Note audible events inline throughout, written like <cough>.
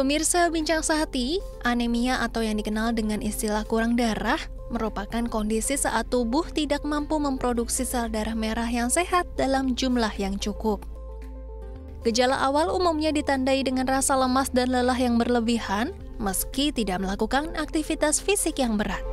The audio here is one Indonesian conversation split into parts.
Pemirsa Bincang Sehati, anemia atau yang dikenal dengan istilah kurang darah merupakan kondisi saat tubuh tidak mampu memproduksi sel darah merah yang sehat dalam jumlah yang cukup. Gejala awal umumnya ditandai dengan rasa lemas dan lelah yang berlebihan, meski tidak melakukan aktivitas fisik yang berat.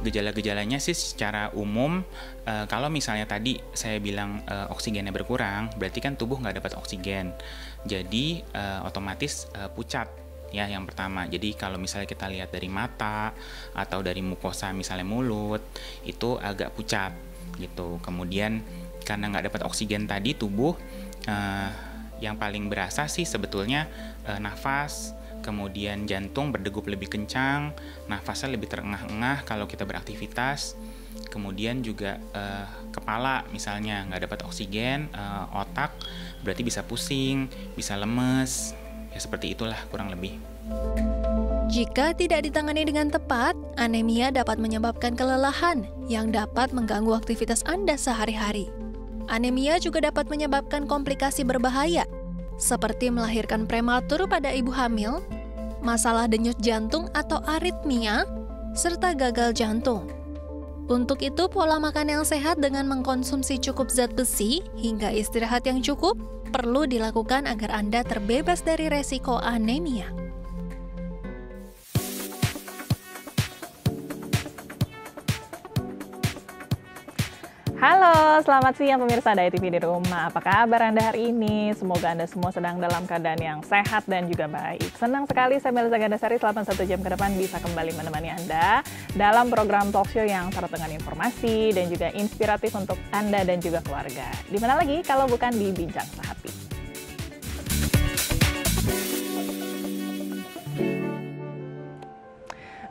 Gejala-gejalanya sih secara umum, uh, kalau misalnya tadi saya bilang uh, oksigennya berkurang, berarti kan tubuh nggak dapat oksigen. Jadi uh, otomatis uh, pucat ya yang pertama. Jadi kalau misalnya kita lihat dari mata atau dari mukosa misalnya mulut itu agak pucat gitu. Kemudian karena nggak dapat oksigen tadi tubuh uh, yang paling berasa sih sebetulnya uh, nafas kemudian jantung berdegup lebih kencang, nafasnya lebih terengah-engah kalau kita beraktivitas, kemudian juga uh, kepala misalnya nggak dapat oksigen, uh, otak berarti bisa pusing, bisa lemes, ya seperti itulah kurang lebih. Jika tidak ditangani dengan tepat, anemia dapat menyebabkan kelelahan yang dapat mengganggu aktivitas Anda sehari-hari. Anemia juga dapat menyebabkan komplikasi berbahaya, seperti melahirkan prematur pada ibu hamil, masalah denyut jantung atau aritmia, serta gagal jantung. Untuk itu, pola makan yang sehat dengan mengkonsumsi cukup zat besi hingga istirahat yang cukup perlu dilakukan agar Anda terbebas dari resiko anemia. Halo, selamat siang pemirsa Daya TV di rumah. Apa kabar Anda hari ini? Semoga Anda semua sedang dalam keadaan yang sehat dan juga baik. Senang sekali saya Melisa Gandasari selama satu jam ke depan bisa kembali menemani Anda dalam program talk show yang syarat dengan informasi dan juga inspiratif untuk Anda dan juga keluarga. Di mana lagi kalau bukan di Bincang Sehati.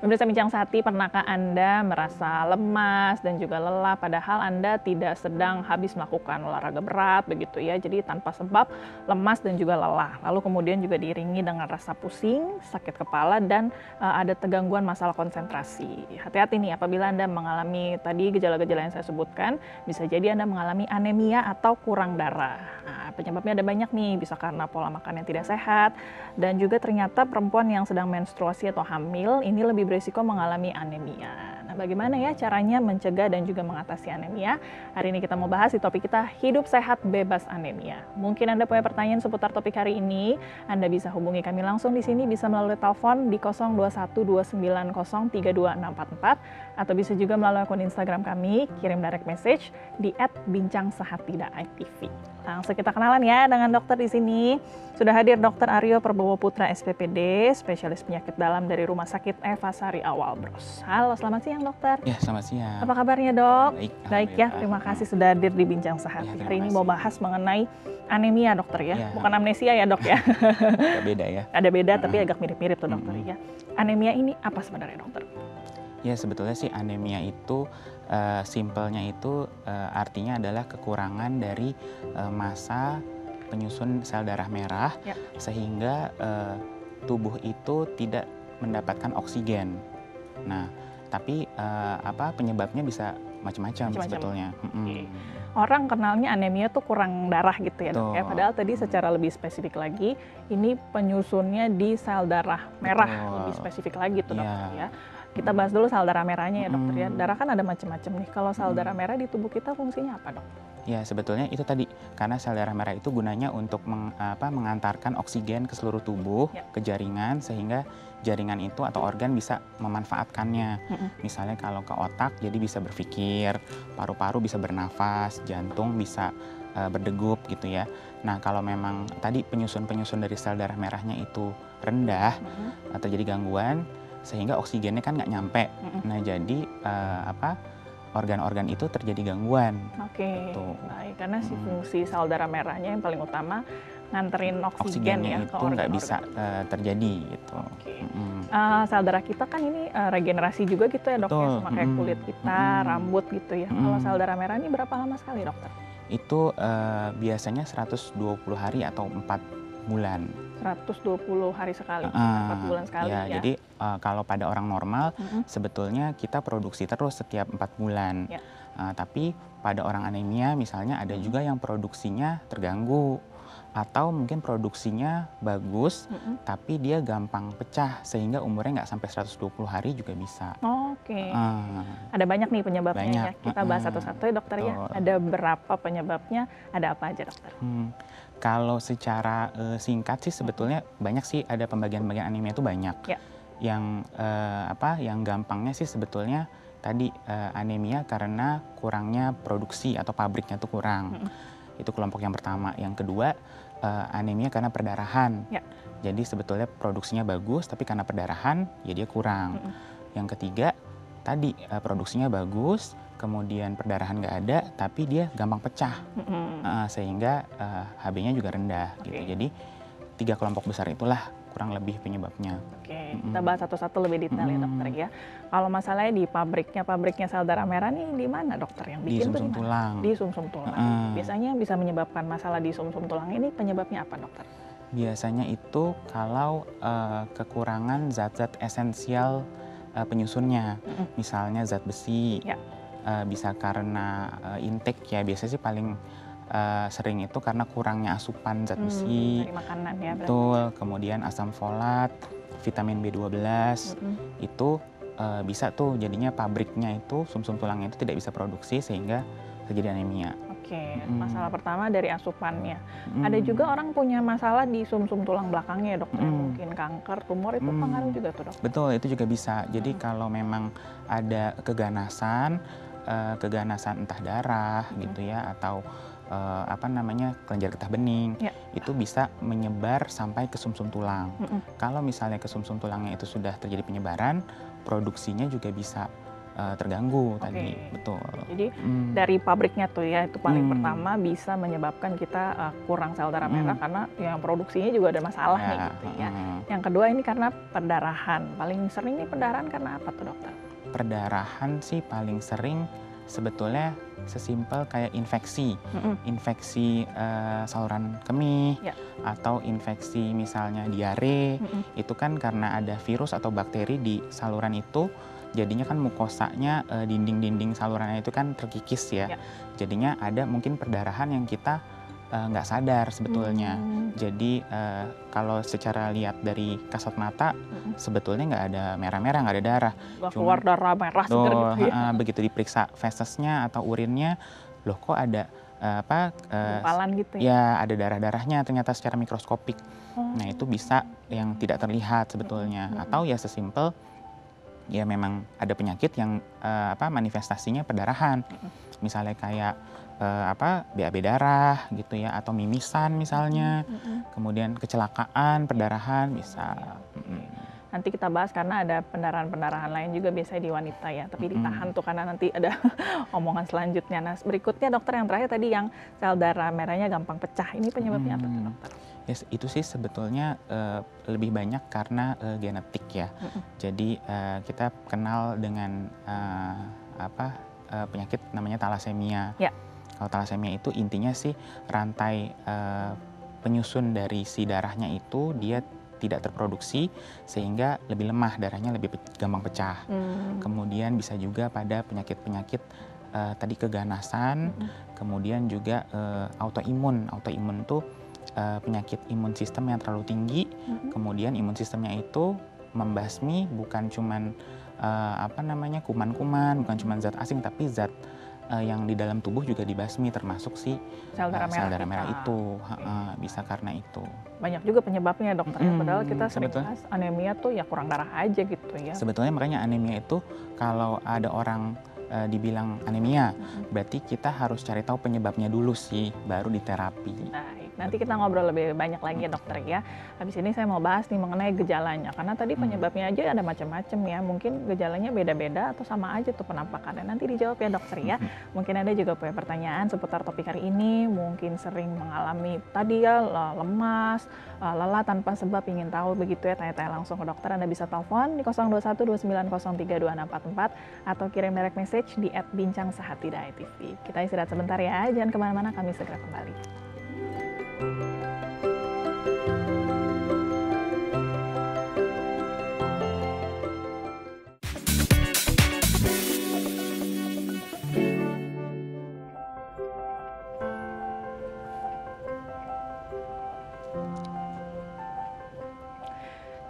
Pemirsa Bincang Sati, pernahkah Anda merasa lemas dan juga lelah padahal Anda tidak sedang habis melakukan olahraga berat begitu ya. Jadi tanpa sebab lemas dan juga lelah. Lalu kemudian juga diiringi dengan rasa pusing, sakit kepala dan uh, ada tegangguan masalah konsentrasi. Hati-hati nih apabila Anda mengalami tadi gejala-gejala yang saya sebutkan, bisa jadi Anda mengalami anemia atau kurang darah. Nah, penyebabnya ada banyak nih, bisa karena pola makan yang tidak sehat dan juga ternyata perempuan yang sedang menstruasi atau hamil ini lebih berisiko mengalami anemia. Nah, bagaimana ya caranya mencegah dan juga mengatasi anemia? Hari ini kita mau bahas di topik kita hidup sehat bebas anemia. Mungkin Anda punya pertanyaan seputar topik hari ini, Anda bisa hubungi kami langsung di sini bisa melalui telepon di 0212903244 atau bisa juga melalui akun Instagram kami, kirim direct message di @bincangsehat.itv. Langsung kita kenalan ya dengan dokter di sini. Sudah hadir Dr. Aryo Perbowo Putra SPPD, spesialis penyakit dalam dari Rumah Sakit Eva Sari Awal Bros. Halo, selamat siang dokter. Ya, selamat siang. Apa kabarnya dok? Baik, Baik ya, terima kasih sudah hadir di Bincang Sehat. Ya, Hari ini mau bahas mengenai anemia dokter ya, ya. bukan amnesia ya dok ya. Ada beda ya. Ada beda tapi agak mirip-mirip tuh dokter ya. Anemia ini apa sebenarnya dokter? Ya sebetulnya sih anemia itu uh, simpelnya itu uh, artinya adalah kekurangan dari uh, massa penyusun sel darah merah ya. sehingga uh, tubuh itu tidak mendapatkan oksigen. Nah, tapi uh, apa penyebabnya bisa macam-macam sebetulnya. Okay. Orang kenalnya anemia tuh kurang darah gitu ya dok ya. Padahal tadi secara lebih spesifik lagi, ini penyusunnya di sel darah merah Betul. lebih spesifik lagi tuh dok ya. ya kita bahas dulu sel darah merahnya ya dokter ya. Darah kan ada macam-macam nih. Kalau sel darah merah di tubuh kita fungsinya apa dok? Ya sebetulnya itu tadi karena sel darah merah itu gunanya untuk meng, apa, mengantarkan oksigen ke seluruh tubuh, ya. ke jaringan sehingga jaringan itu atau organ bisa memanfaatkannya. Mm -hmm. Misalnya kalau ke otak jadi bisa berpikir, paru-paru bisa bernafas, jantung bisa uh, berdegup gitu ya. Nah kalau memang tadi penyusun-penyusun dari sel darah merahnya itu rendah mm -hmm. atau jadi gangguan sehingga oksigennya kan nggak nyampe. Mm -mm. Nah jadi uh, apa organ-organ itu terjadi gangguan. Oke. Okay. Gitu. Baik, karena si fungsi sel darah merahnya yang paling utama nganterin oksigen ya itu nggak bisa uh, terjadi gitu. Oke. Okay. Mm. Uh, sel darah kita kan ini uh, regenerasi juga gitu ya dok ya sama kayak kulit kita, mm. rambut gitu ya. Mm. Kalau sel darah merah ini berapa lama sekali dokter? Itu uh, biasanya 120 hari atau 4 bulan. 120 hari sekali, uh, 4 bulan sekali ya. ya. Jadi uh, kalau pada orang normal uh -huh. sebetulnya kita produksi terus setiap empat bulan. Ya. Uh, tapi pada orang anemia misalnya ada juga yang produksinya terganggu. atau mungkin produksinya bagus Mm-mm. tapi dia gampang pecah sehingga umurnya nggak sampai 120 hari juga bisa. Oke. Ah, Ada banyak nih penyebabnya Banyak, ya. Kita bahas satu-satu ya dokter ya. Ada berapa penyebabnya? Ada apa aja dokter? hmm. Kalau secara eh, singkat sih sebetulnya banyak sih ada pembagian-pembagian anemia itu banyak. Ya. Yang eh, apa? Yang gampangnya sih sebetulnya tadi eh, anemia karena kurangnya produksi atau pabriknya tuh kurang. Mm-mm. Itu kelompok yang pertama. Yang kedua eh, anemia karena perdarahan. Ya. Jadi sebetulnya produksinya bagus tapi karena perdarahan ya dia kurang. Mm-mm. Yang ketiga tadi eh, produksinya bagus, kemudian perdarahan nggak ada tapi dia gampang pecah. Mm-mm. Uh, sehingga uh, HB-nya juga rendah Oke. gitu. Jadi tiga kelompok besar itulah kurang lebih penyebabnya. Oke, Mm-mm. kita bahas satu-satu lebih detail ya Mm-mm. dokter ya. Kalau masalahnya di pabriknya, pabriknya sel darah merah nih di mana dokter yang Di bikin tuh sumsum di mana? tulang. Di sumsum tulang. Mm. Biasanya bisa menyebabkan masalah di sumsum tulang ini penyebabnya apa dokter? Biasanya itu kalau uh, kekurangan zat-zat esensial uh, penyusunnya, misalnya zat besi, Ya. Uh, bisa karena uh, intake ya. Biasanya sih paling uh, sering itu karena kurangnya asupan zat Hmm, besi. dari makanan ya berarti. Betul. Kemudian asam folat, vitamin B12 Mm-mm. itu eh, bisa tuh jadinya pabriknya itu sumsum tulangnya itu tidak bisa produksi sehingga terjadi anemia. Oke, Mm. masalah pertama dari asupannya. Mm. Ada juga orang punya masalah di sumsum tulang belakangnya ya dokter, Mm. mungkin kanker, tumor itu Mm. pengaruh juga tuh dok. betul itu juga bisa. Jadi Mm. kalau memang ada keganasan, eh, keganasan entah darah Mm. gitu ya atau eh, apa namanya kelenjar getah bening, Ya. itu bisa menyebar sampai ke sumsum tulang. Mm-mm. Kalau misalnya ke sumsum tulangnya itu sudah terjadi penyebaran, produksinya juga bisa eh, terganggu tadi, Oke. betul. Jadi Mm. dari pabriknya tuh ya itu paling Hmm. pertama bisa menyebabkan kita uh, kurang sel darah Hmm. merah karena yang produksinya juga ada masalah nih Ya, gitu ya. heeh. Yang kedua ini karena perdarahan. Paling sering nih perdarahan karena apa tuh dokter? Perdarahan sih paling sering sebetulnya sesimpel kayak infeksi, Mm-mm. infeksi eh, saluran kemih Ya. atau infeksi misalnya diare, Mm-mm. itu kan karena ada virus atau bakteri di saluran itu, jadinya kan mukosanya eh, dinding-dinding salurannya itu kan terkikis ya, Ya. jadinya ada mungkin perdarahan yang kita eh, nggak sadar sebetulnya. Hmm. Jadi eh, kalau secara lihat dari kasat mata Mm-mm. sebetulnya nggak ada merah-merah, nggak ada darah. Nggak Cuman- keluar darah merah Tuh, gitu ya. begitu diperiksa fesesnya atau urinnya, loh kok ada eh, apa? Gumpalan gitu ya. ya ada darah-darahnya ternyata secara mikroskopik. Oh. Nah itu bisa yang tidak terlihat sebetulnya. Mm-mm. Atau ya sesimpel ya memang ada penyakit yang eh, apa manifestasinya perdarahan. Misalnya kayak eh, apa BAB darah gitu ya atau mimisan misalnya. Mm-mm. Kemudian kecelakaan perdarahan bisa. Mm-mm. Nanti kita bahas karena ada pendarahan-pendarahan lain juga biasanya di wanita ya. Tapi ditahan tuh karena nanti ada <laughs> omongan selanjutnya. Nah berikutnya dokter yang terakhir tadi yang sel darah merahnya gampang pecah. Ini penyebabnya apa tuh Hmm. dokter? Yes, itu sih sebetulnya eh, lebih banyak karena eh, genetik ya. Mm-mm. Jadi eh, kita kenal dengan eh, apa eh, penyakit namanya talasemia. Ya. Kalau talasemia itu intinya sih rantai eh, penyusun dari si darahnya itu dia tidak terproduksi sehingga lebih lemah darahnya lebih pe- gampang pecah. Hmm. Kemudian bisa juga pada penyakit-penyakit eh, tadi keganasan, Mm-mm. kemudian juga eh, autoimun. Autoimun tuh eh, penyakit imun sistem yang terlalu tinggi, Mm-mm. kemudian imun sistemnya itu membasmi bukan cuman eh, apa namanya kuman-kuman, bukan cuman zat asing tapi zat eh, yang di dalam tubuh juga dibasmi termasuk si Sel darah eh, merah, sel darah merah kita. itu. Ha-ha, bisa karena itu. Banyak juga penyebabnya dokter. ya. Mm, Padahal kita sering sebetulnya. bahas anemia tuh ya kurang darah aja gitu ya. Sebetulnya makanya anemia itu kalau ada orang eh, dibilang anemia, Mm-mm. berarti kita harus cari tahu penyebabnya dulu sih, baru diterapi. Baik, nanti kita ngobrol lebih banyak lagi ya dokter ya. Habis ini saya mau bahas nih mengenai gejalanya. Karena tadi Hmm. penyebabnya aja ada macam-macam ya. Mungkin gejalanya beda-beda atau sama aja tuh penampakannya. Nanti dijawab ya dokter ya. Mhm. Mungkin ada juga punya pertanyaan seputar topik hari ini. Mungkin sering mengalami tadi ya le- lemas, eh, lelah tanpa sebab ingin tahu begitu ya. Tanya-tanya langsung ke dokter. Anda bisa telepon di 0212903244 atau kirim direct message di @bincang Sehati TV. Kita istirahat sebentar ya. Jangan ke mana-mana. Kami segera kembali. Música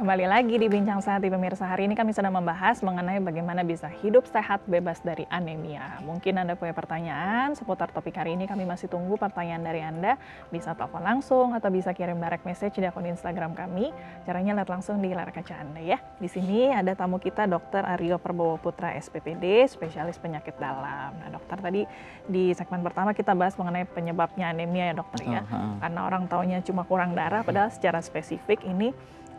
Kembali lagi di Bincang Sehat di Pemirsa. Hari ini kami sedang membahas mengenai bagaimana bisa hidup sehat bebas dari anemia. Mungkin Anda punya pertanyaan seputar topik hari ini. Kami masih tunggu pertanyaan dari Anda. Bisa telepon langsung atau bisa kirim direct message di akun Instagram kami. Caranya lihat langsung di layar kaca Anda ya. Di sini ada tamu kita Dr. Aryo Perbowo Putra SPPD, spesialis penyakit dalam. Nah dokter tadi di segmen pertama kita bahas mengenai penyebabnya anemia ya dokter ya. Karena orang taunya cuma kurang darah, padahal secara spesifik ini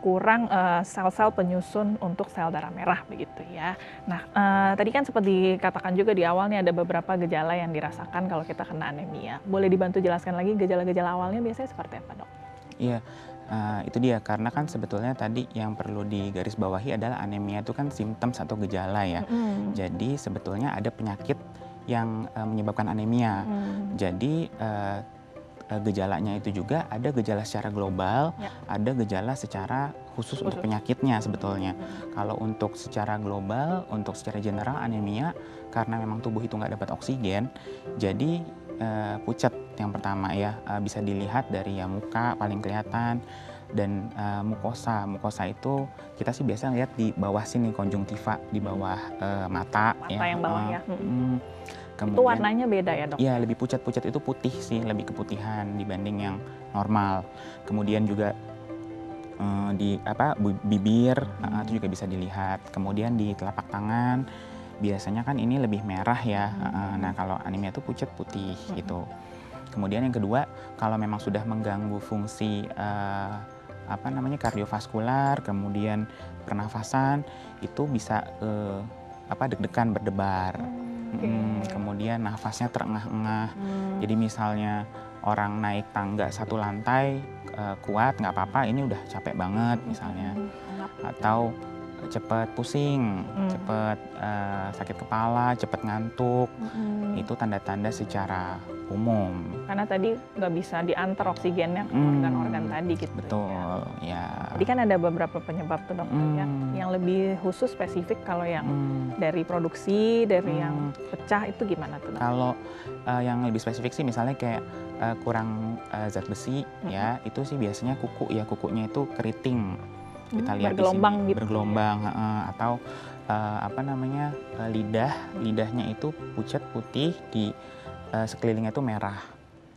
kurang uh, sel-sel penyusun untuk sel darah merah begitu ya. Nah, uh, tadi kan seperti dikatakan juga di awal nih ada beberapa gejala yang dirasakan kalau kita kena anemia. Boleh dibantu jelaskan lagi gejala-gejala awalnya biasanya seperti apa, Dok? Iya. Uh, itu dia karena kan sebetulnya tadi yang perlu digarisbawahi adalah anemia itu kan simptom atau gejala ya. Mm. Jadi sebetulnya ada penyakit yang uh, menyebabkan anemia. Mm. Jadi uh, uh, gejalanya itu juga ada gejala secara global, ya. ada gejala secara khusus, khusus untuk penyakitnya sebetulnya. Hmm. Kalau untuk secara global, untuk secara general anemia karena memang tubuh itu nggak dapat oksigen, jadi uh, pucat yang pertama ya uh, bisa dilihat dari ya muka paling kelihatan dan uh, mukosa mukosa itu kita sih biasa lihat di bawah sini konjungtiva di bawah uh, mata, mata ya. yang bawah uh, ya. Hmm. Kemudian, itu warnanya beda ya dok? Iya lebih pucat-pucat itu putih sih, lebih keputihan dibanding yang normal. Kemudian juga uh, di apa bibir hmm. uh, itu juga bisa dilihat. Kemudian di telapak tangan biasanya kan ini lebih merah ya. Hmm. Uh, nah kalau anemia itu pucat putih hmm. gitu. Kemudian yang kedua kalau memang sudah mengganggu fungsi uh, apa namanya kardiovaskular, kemudian pernafasan itu bisa uh, apa deg-degan berdebar. Hmm Okay. Hmm, kemudian nafasnya terengah-engah. Hmm. Jadi misalnya orang naik tangga satu lantai uh, kuat nggak apa-apa, ini udah capek banget misalnya. Hmm. Atau cepat pusing, hmm. cepat uh, sakit kepala, cepat ngantuk. Hmm. Itu tanda-tanda secara umum. Karena tadi nggak bisa diantar oksigennya ke hmm, organ-organ tadi gitu. Ya. Betul, ya. ya. Jadi kan ada beberapa penyebab tuh dokter ya. hmm. ya, yang lebih khusus spesifik kalau yang hmm. dari produksi, dari hmm. yang pecah itu gimana tuh? Kalau uh, yang lebih spesifik sih misalnya kayak uh, kurang uh, zat besi hmm. ya, itu sih biasanya kuku ya kukunya itu keriting. Kita hmm, lihat bergelombang di sini, gitu. Bergelombang ya. uh, atau uh, apa namanya uh, lidah, lidahnya itu pucat putih di uh, sekelilingnya itu merah.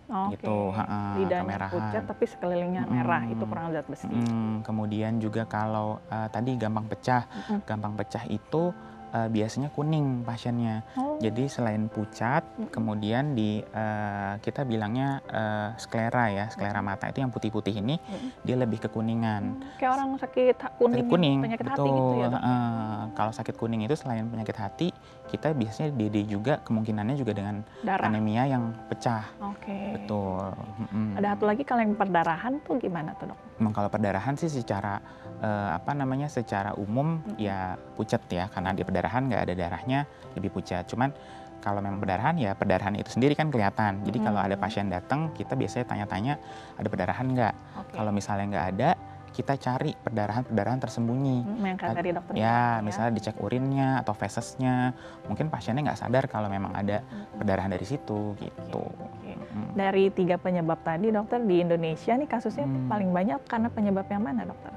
Oh, gitu, okay. uh, Lidahnya pucat tapi sekelilingnya hmm. merah itu kurang zat besi. Hmm, kemudian juga kalau uh, tadi gampang pecah, hmm. gampang pecah itu uh, biasanya kuning pasiennya. Oh. Jadi selain pucat, hmm. kemudian di uh, kita bilangnya uh, sklera ya, sklera mata itu yang putih-putih ini hmm. dia lebih kekuningan. Hmm. Kayak orang sakit kuning, sakit kuning penyakit betul. hati gitu ya. Uh, kalau sakit kuning itu selain penyakit hati, kita biasanya DD juga kemungkinannya juga dengan Darah. anemia yang pecah. Oke. Okay. Betul. Hmm. Ada satu lagi kalau yang perdarahan tuh gimana tuh dok? Memang kalau perdarahan sih secara uh, apa namanya secara umum hmm. ya pucat ya karena di perdarahan nggak ada darahnya lebih pucat. Cuman kalau memang perdarahan ya perdarahan itu sendiri kan kelihatan. Jadi hmm. kalau ada pasien datang kita biasanya tanya-tanya ada perdarahan nggak. Okay. Kalau misalnya nggak ada kita cari perdarahan-perdarahan tersembunyi. Hmm, yang tadi dokter. Ya, ya, misalnya dicek urinnya atau fesesnya. Mungkin pasiennya nggak sadar kalau memang ada hmm. perdarahan dari situ gitu. Okay. Hmm. Dari tiga penyebab tadi dokter di Indonesia nih kasusnya hmm. paling banyak karena penyebab yang mana dokter?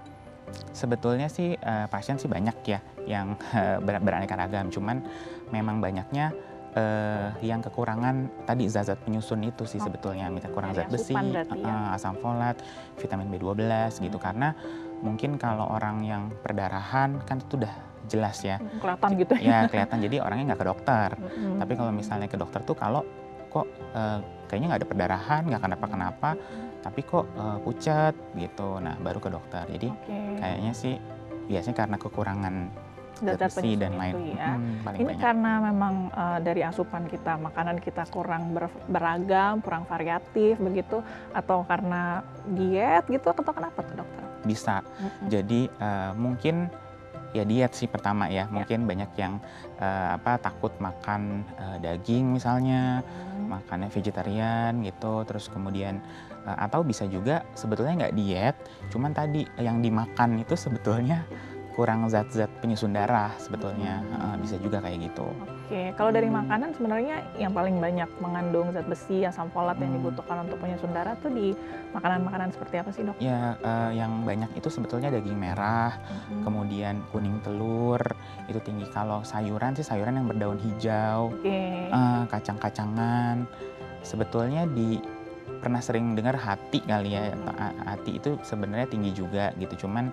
Sebetulnya sih uh, pasien sih banyak ya yang uh, beraneka ragam, cuman memang banyaknya uh, yang kekurangan tadi zat-zat penyusun itu sih oh. sebetulnya, misalnya kurang zat besi, uh, asam folat, vitamin B12 hmm. gitu karena mungkin kalau orang yang perdarahan kan itu udah jelas ya. Kelihatan gitu ya. Ya kelihatan jadi orangnya nggak ke dokter. Hmm. Tapi kalau misalnya ke dokter tuh kalau kok uh, kayaknya nggak ada perdarahan, nggak kenapa-kenapa, tapi kok uh, pucat gitu. Nah baru ke dokter. Jadi okay. kayaknya sih biasanya karena kekurangan zat besi dan lain. Ya. Hmm, Ini banyak. karena memang uh, dari asupan kita, makanan kita kurang ber, beragam, kurang variatif begitu, atau karena diet gitu, atau kenapa tuh dokter? Bisa. Hmm. Jadi uh, mungkin ya diet sih pertama ya. ya. Mungkin banyak yang uh, apa takut makan uh, daging misalnya, hmm. makannya vegetarian gitu, terus kemudian atau bisa juga sebetulnya nggak diet, cuman tadi yang dimakan itu sebetulnya kurang zat-zat penyusun darah sebetulnya uh, bisa juga kayak gitu. Oke, kalau dari makanan sebenarnya yang paling banyak mengandung zat besi, asam folat yang Hmm. dibutuhkan untuk penyusun darah tuh di makanan-makanan seperti apa sih dok? Ya uh, yang banyak itu sebetulnya daging merah, Mhm. kemudian kuning telur itu tinggi. Kalau sayuran sih sayuran yang berdaun hijau, Oke. uh, kacang-kacangan. Sebetulnya di pernah sering dengar hati kali ya Ha- hati itu sebenarnya tinggi juga gitu cuman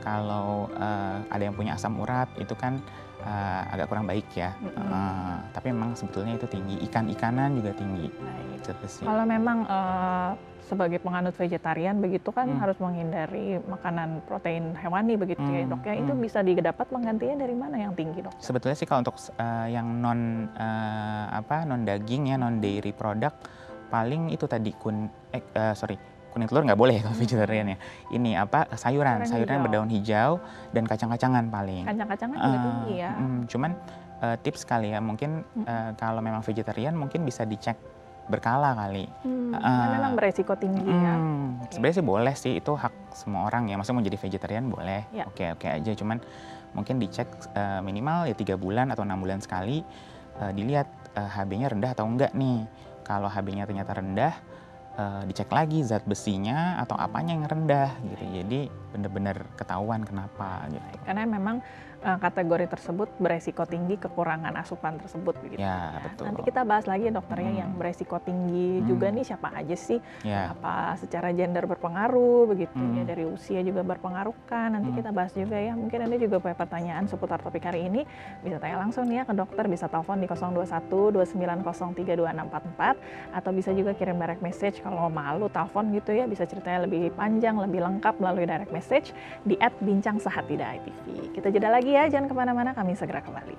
kalau uh, ada yang punya asam urat itu kan uh, agak kurang baik ya Mm-mm. Uh, tapi memang sebetulnya itu tinggi ikan-ikanan juga tinggi Baik. besi Kalau memang eh, sebagai penganut vegetarian begitu kan Hmm. harus menghindari makanan protein hewani begitu ya Hmm, dok ya. Itu hmm. bisa didapat penggantinya dari mana yang tinggi dok? sebetulnya sih kalau untuk uh, yang non uh, apa non daging ya non dairy product paling itu tadi kun eh, uh, sorry kuning telur nggak boleh kalau vegetarian ya ini apa sayuran Sayuran sayuran hijau. berdaun hijau dan kacang-kacangan paling Kacang-kacangan juga Ah, tinggi ya. mm, cuman uh, tips kali ya mungkin uh, kalau memang vegetarian mungkin bisa dicek berkala kali Hmm, karena memang beresiko tinggi ya. Hmm, sebenarnya sih boleh sih itu hak semua orang ya. Maksudnya mau jadi vegetarian boleh, Ya. oke oke aja. Cuman mungkin dicek eh, minimal ya tiga bulan atau enam bulan sekali eh, dilihat eh, HB-nya rendah atau enggak nih. Kalau HB-nya ternyata rendah, eh, dicek lagi zat besinya atau apanya yang rendah gitu. Jadi benar-benar ketahuan kenapa gitu. Karena memang eh, kategori tersebut beresiko tinggi kekurangan asupan tersebut begitu. Ya betul. Nanti kita bahas lagi ya dokternya Hmm. yang beresiko tinggi Hmm. juga nih siapa aja sih? Ya. Apa secara gender berpengaruh begitu ya Hmm. dari usia juga berpengaruh kan? Nanti Hmm. kita bahas juga ya. Mungkin Anda juga punya pertanyaan seputar topik hari ini bisa tanya langsung nih ya ke dokter bisa telepon di 021 290 32644 atau bisa juga kirim direct message kalau malu telepon gitu ya bisa ceritanya lebih panjang lebih lengkap melalui direct message di @bincang. Kita jeda lagi ya, jangan ke mana-mana, kami segera kembali.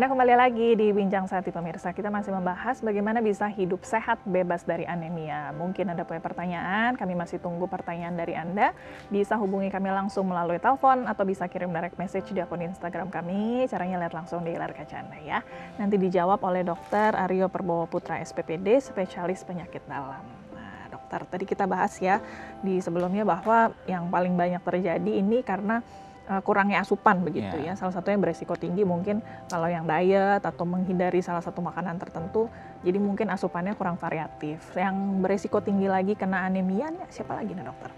Anda kembali lagi di Bincang Sehati Pemirsa. Kita masih membahas bagaimana bisa hidup sehat bebas dari anemia. Mungkin Anda punya pertanyaan, kami masih tunggu pertanyaan dari Anda. Bisa hubungi kami langsung melalui telepon atau bisa kirim direct message di akun Instagram kami. Caranya lihat langsung di layar kaca Anda ya. Nanti dijawab oleh Dr. Aryo Perbowo Putra SPPD, spesialis penyakit dalam. Nah, dokter, tadi kita bahas ya di sebelumnya bahwa yang paling banyak terjadi ini karena uh, kurangnya asupan begitu Ya. ya. Salah satunya beresiko tinggi mungkin kalau yang diet atau menghindari salah satu makanan tertentu, jadi mungkin asupannya kurang variatif. Yang beresiko tinggi lagi kena anemia siapa lagi nih dokter?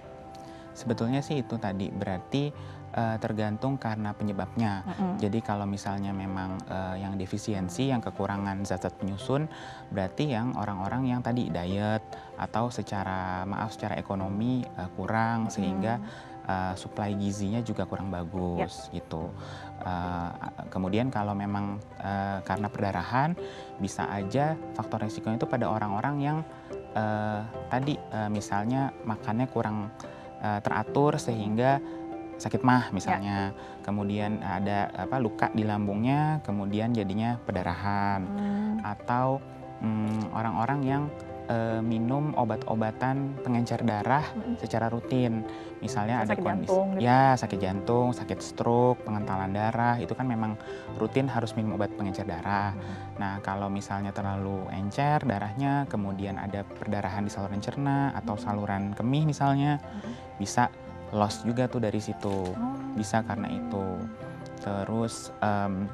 Sebetulnya sih itu tadi berarti eh, tergantung karena penyebabnya. Mm-mm. Jadi kalau misalnya memang eh, yang defisiensi, yang kekurangan zat-zat penyusun, berarti yang orang-orang yang tadi diet atau secara maaf secara ekonomi eh, kurang sehingga eh, suplai gizinya juga kurang bagus gitu. Eh, kemudian kalau memang eh, karena perdarahan, bisa aja faktor resikonya itu pada orang-orang yang eh, tadi eh, misalnya makannya kurang eh, teratur sehingga sakit mah misalnya. Kemudian ada apa luka di lambungnya kemudian jadinya perdarahan. Hmm, atau mm, orang-orang yang eh, minum obat-obatan pengencer darah Mm-mm. secara rutin misalnya ada Sakit kondisi jantung gitu. ya sakit jantung sakit stroke pengentalan darah itu kan memang rutin harus minum obat pengencer darah. Nah kalau misalnya terlalu encer darahnya kemudian ada perdarahan di saluran cerna atau saluran kemih misalnya bisa loss juga tuh dari situ. Oh. bisa karena itu. Terus em,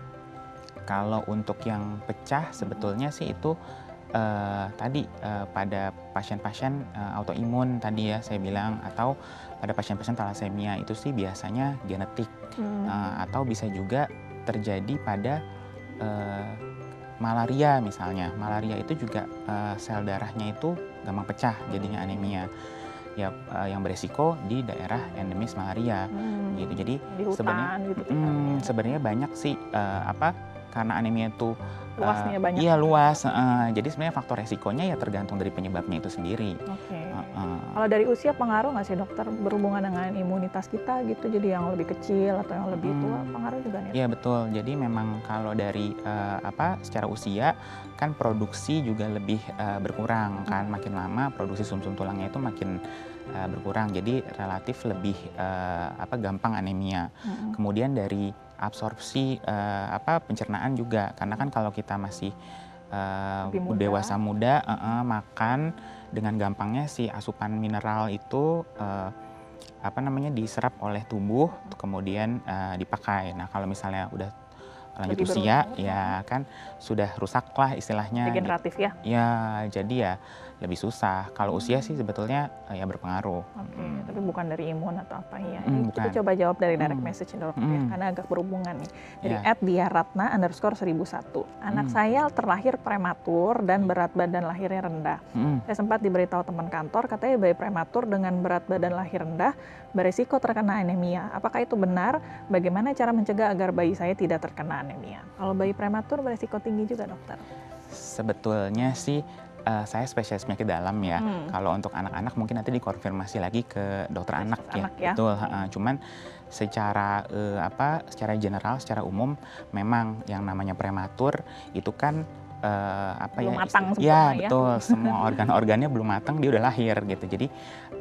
kalau untuk yang pecah sebetulnya sih itu eh, tadi eh, pada pasien-pasien eh, autoimun tadi ya saya bilang atau pada pasien-pasien talasemia itu sih biasanya genetik Hmm. Eh, atau bisa juga terjadi pada eh, malaria misalnya malaria itu juga eh, sel darahnya itu gampang pecah jadinya anemia ya eh, yang beresiko di daerah endemis malaria Hmm. gitu jadi di hutan sebenarnya gitu mm, sebenarnya banyak sih eh, apa karena anemia itu luasnya uh, banyak. Iya luas. Uh, jadi sebenarnya faktor resikonya ya tergantung dari penyebabnya itu sendiri. Okay. Uh, uh. Kalau dari usia pengaruh nggak sih dokter berhubungan dengan imunitas kita gitu? Jadi yang lebih kecil atau yang lebih tua hmm. pengaruh juga nih? Iya betul. Jadi memang kalau dari uh, apa secara usia kan produksi juga lebih uh, berkurang kan. Makin lama produksi sumsum -sum tulangnya itu makin uh, berkurang. Jadi relatif lebih uh, apa gampang anemia. Hmm. Kemudian dari absorpsi uh, apa pencernaan juga karena kan kalau kita masih uh, muda. dewasa muda uh, uh, makan dengan gampangnya si asupan mineral itu uh, apa namanya diserap oleh tubuh kemudian uh, dipakai. Nah kalau misalnya udah lanjut Lebih usia ya kan sudah rusak lah istilahnya. Degeneratif ya? Ya jadi ya lebih susah. Kalau usia sih sebetulnya ya berpengaruh. Oke, okay. hmm. tapi bukan dari imun atau apa ya. Hmm, kita coba jawab dari direct hmm. message dok hmm. ya, karena agak berhubungan nih. Dari yeah. @diaratna underscore 1001. Anak hmm. saya terlahir prematur dan berat badan lahirnya rendah. Hmm. Saya sempat diberitahu teman kantor katanya bayi prematur dengan berat badan lahir rendah beresiko terkena anemia. Apakah itu benar? Bagaimana cara mencegah agar bayi saya tidak terkena anemia? Kalau bayi prematur beresiko tinggi juga dokter. Sebetulnya sih uh, saya spesialis penyakit dalam ya. Hmm. Kalau untuk anak-anak mungkin nanti dikonfirmasi lagi ke dokter anak, anak ya. ya. Betul. Uh, cuman secara uh, apa? Secara general, secara umum, memang yang namanya prematur itu kan uh, apa belum ya? matang ya, ya betul. <laughs> Semua organ-organnya belum matang, dia udah lahir gitu. Jadi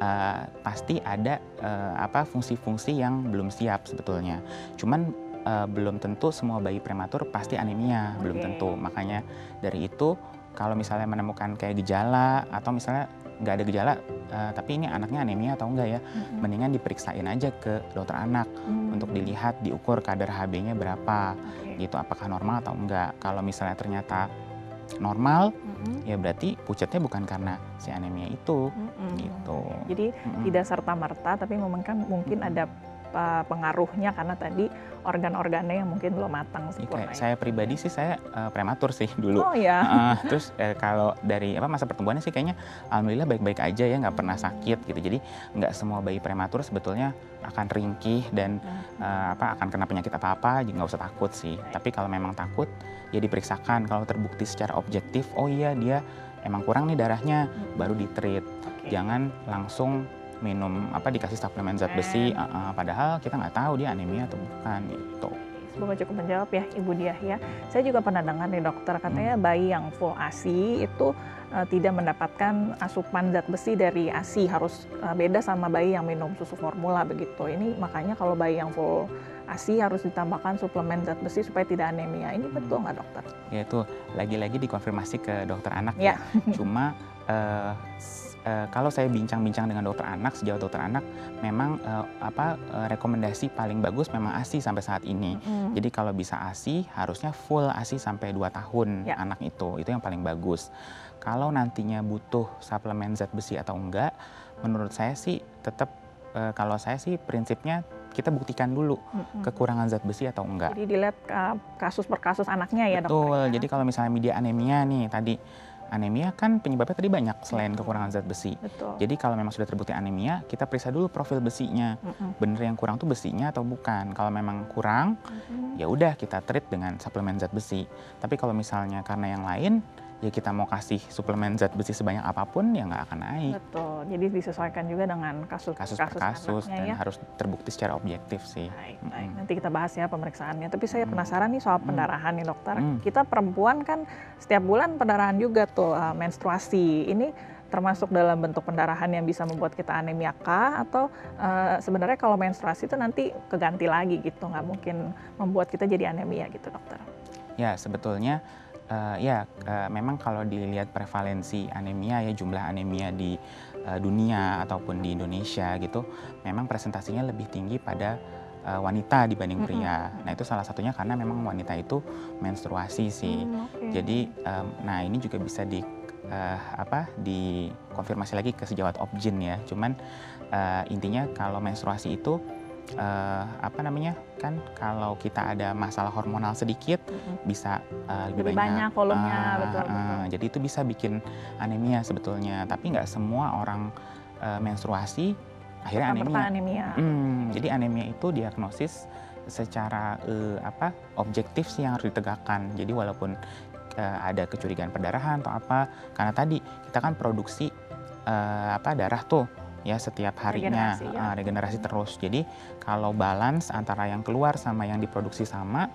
uh, pasti ada uh, apa fungsi-fungsi yang belum siap sebetulnya. Cuman uh, belum tentu semua bayi prematur pasti anemia, okay. belum tentu. Makanya dari itu kalau misalnya menemukan kayak gejala atau misalnya nggak ada gejala uh, tapi ini anaknya anemia atau enggak ya mm-hmm. mendingan diperiksain aja ke dokter anak mm-hmm. untuk dilihat diukur kadar HB-nya berapa okay. gitu apakah normal atau enggak kalau misalnya ternyata normal mm-hmm. ya berarti pucatnya bukan karena si anemia itu mm-hmm. gitu jadi mm-hmm. tidak serta merta tapi memang kan mungkin mm-hmm. ada pengaruhnya karena tadi organ-organnya yang mungkin belum matang sempurna. Ya, saya pribadi sih saya uh, prematur sih dulu. Oh ya. Uh, terus uh, kalau dari apa masa pertumbuhannya sih kayaknya alhamdulillah baik-baik aja ya nggak pernah sakit gitu. Jadi nggak semua bayi prematur sebetulnya akan ringkih dan uh, apa akan kena penyakit apa-apa, jadi nggak usah takut sih. Tapi kalau memang takut ya diperiksakan kalau terbukti secara objektif oh iya dia emang kurang nih darahnya baru ditreat. Okay. Jangan langsung minum apa dikasih suplemen zat besi uh, uh, padahal kita nggak tahu dia anemia atau bukan gitu. Semoga cukup menjawab ya Ibu Diah ya. Saya juga pernah dengar nih dokter katanya hmm. bayi yang full ASI itu uh, tidak mendapatkan asupan zat besi dari ASI harus uh, beda sama bayi yang minum susu formula begitu. Ini makanya kalau bayi yang full ASI harus ditambahkan suplemen zat besi supaya tidak anemia. Ini betul nggak dokter? Ya itu lagi-lagi dikonfirmasi ke dokter anak ya. ya. Cuma uh, uh, kalau saya bincang-bincang dengan dokter anak sejauh dokter anak memang uh, apa uh, rekomendasi paling bagus memang ASI sampai saat ini. Mm. Jadi kalau bisa ASI harusnya full ASI sampai 2 tahun yeah. anak itu. Itu yang paling bagus. Kalau nantinya butuh suplemen zat besi atau enggak, menurut saya sih tetap uh, kalau saya sih prinsipnya kita buktikan dulu mm-hmm. kekurangan zat besi atau enggak. Jadi dilihat uh, kasus per kasus anaknya ya Betul. dokter. Betul. Ya? Jadi kalau misalnya media anemia nih tadi anemia kan penyebabnya tadi banyak selain kekurangan zat besi. Betul. Jadi kalau memang sudah terbukti anemia, kita periksa dulu profil besinya. Mm-hmm. Bener yang kurang tuh besinya atau bukan. Kalau memang kurang, mm-hmm. ya udah kita treat dengan suplemen zat besi. Tapi kalau misalnya karena yang lain, ya kita mau kasih suplemen zat besi sebanyak apa pun ya nggak akan naik. Betul. Jadi disesuaikan juga dengan kasus kasus, kasus kasus dan ya. harus terbukti secara objektif sih. Baik, mm -hmm. Nanti kita bahas ya pemeriksaannya. Tapi saya mm. penasaran nih soal pendarahan nih dokter. Mm. Kita perempuan kan setiap bulan pendarahan juga tuh uh, menstruasi. Ini termasuk dalam bentuk pendarahan yang bisa membuat kita anemia kah atau uh, sebenarnya kalau menstruasi itu nanti keganti lagi gitu nggak mungkin membuat kita jadi anemia gitu dokter? Ya sebetulnya uh, ya uh, memang kalau dilihat prevalensi anemia ya jumlah anemia di uh, dunia ataupun di Indonesia gitu memang presentasinya lebih tinggi pada uh, wanita dibanding pria. Mm -hmm. Nah itu salah satunya karena memang wanita itu menstruasi sih. Mm, okay. Jadi um, nah ini juga bisa di uh, apa dikonfirmasi lagi ke sejawat objin ya. Cuman uh, intinya kalau menstruasi itu uh, apa namanya kan kalau kita ada masalah hormonal sedikit mm-hmm. bisa uh, lebih, lebih banyak, banyak volumenya uh, betul, uh, betul. jadi itu bisa bikin anemia sebetulnya tapi nggak semua orang uh, menstruasi akhirnya anemia. anemia. Hmm, jadi anemia itu diagnosis secara uh, apa objektif sih yang harus ditegakkan. Jadi walaupun uh, ada kecurigaan perdarahan atau apa, karena tadi kita kan produksi uh, apa darah tuh ya setiap harinya regenerasi, ya. uh, regenerasi terus. Jadi kalau balance antara yang keluar sama yang diproduksi sama,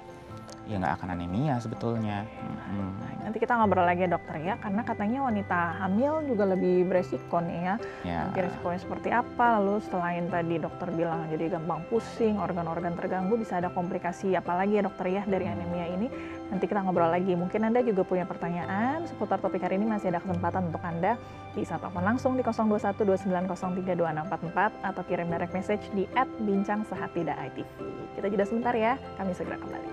ya nggak akan anemia sebetulnya. Hmm. Nanti kita ngobrol lagi ya dokter ya, karena katanya wanita hamil juga lebih beresiko nih ya. ya. Nanti resikonya seperti apa? Lalu selain tadi dokter bilang jadi gampang pusing, organ-organ terganggu, bisa ada komplikasi apa lagi ya dokter ya dari anemia ini? Nanti kita ngobrol lagi. Mungkin Anda juga punya pertanyaan seputar topik hari ini masih ada kesempatan untuk Anda bisa telepon langsung di 0212903244 atau kirim direct message di @bincang_sehati.itv. Kita jeda sebentar ya, kami segera kembali.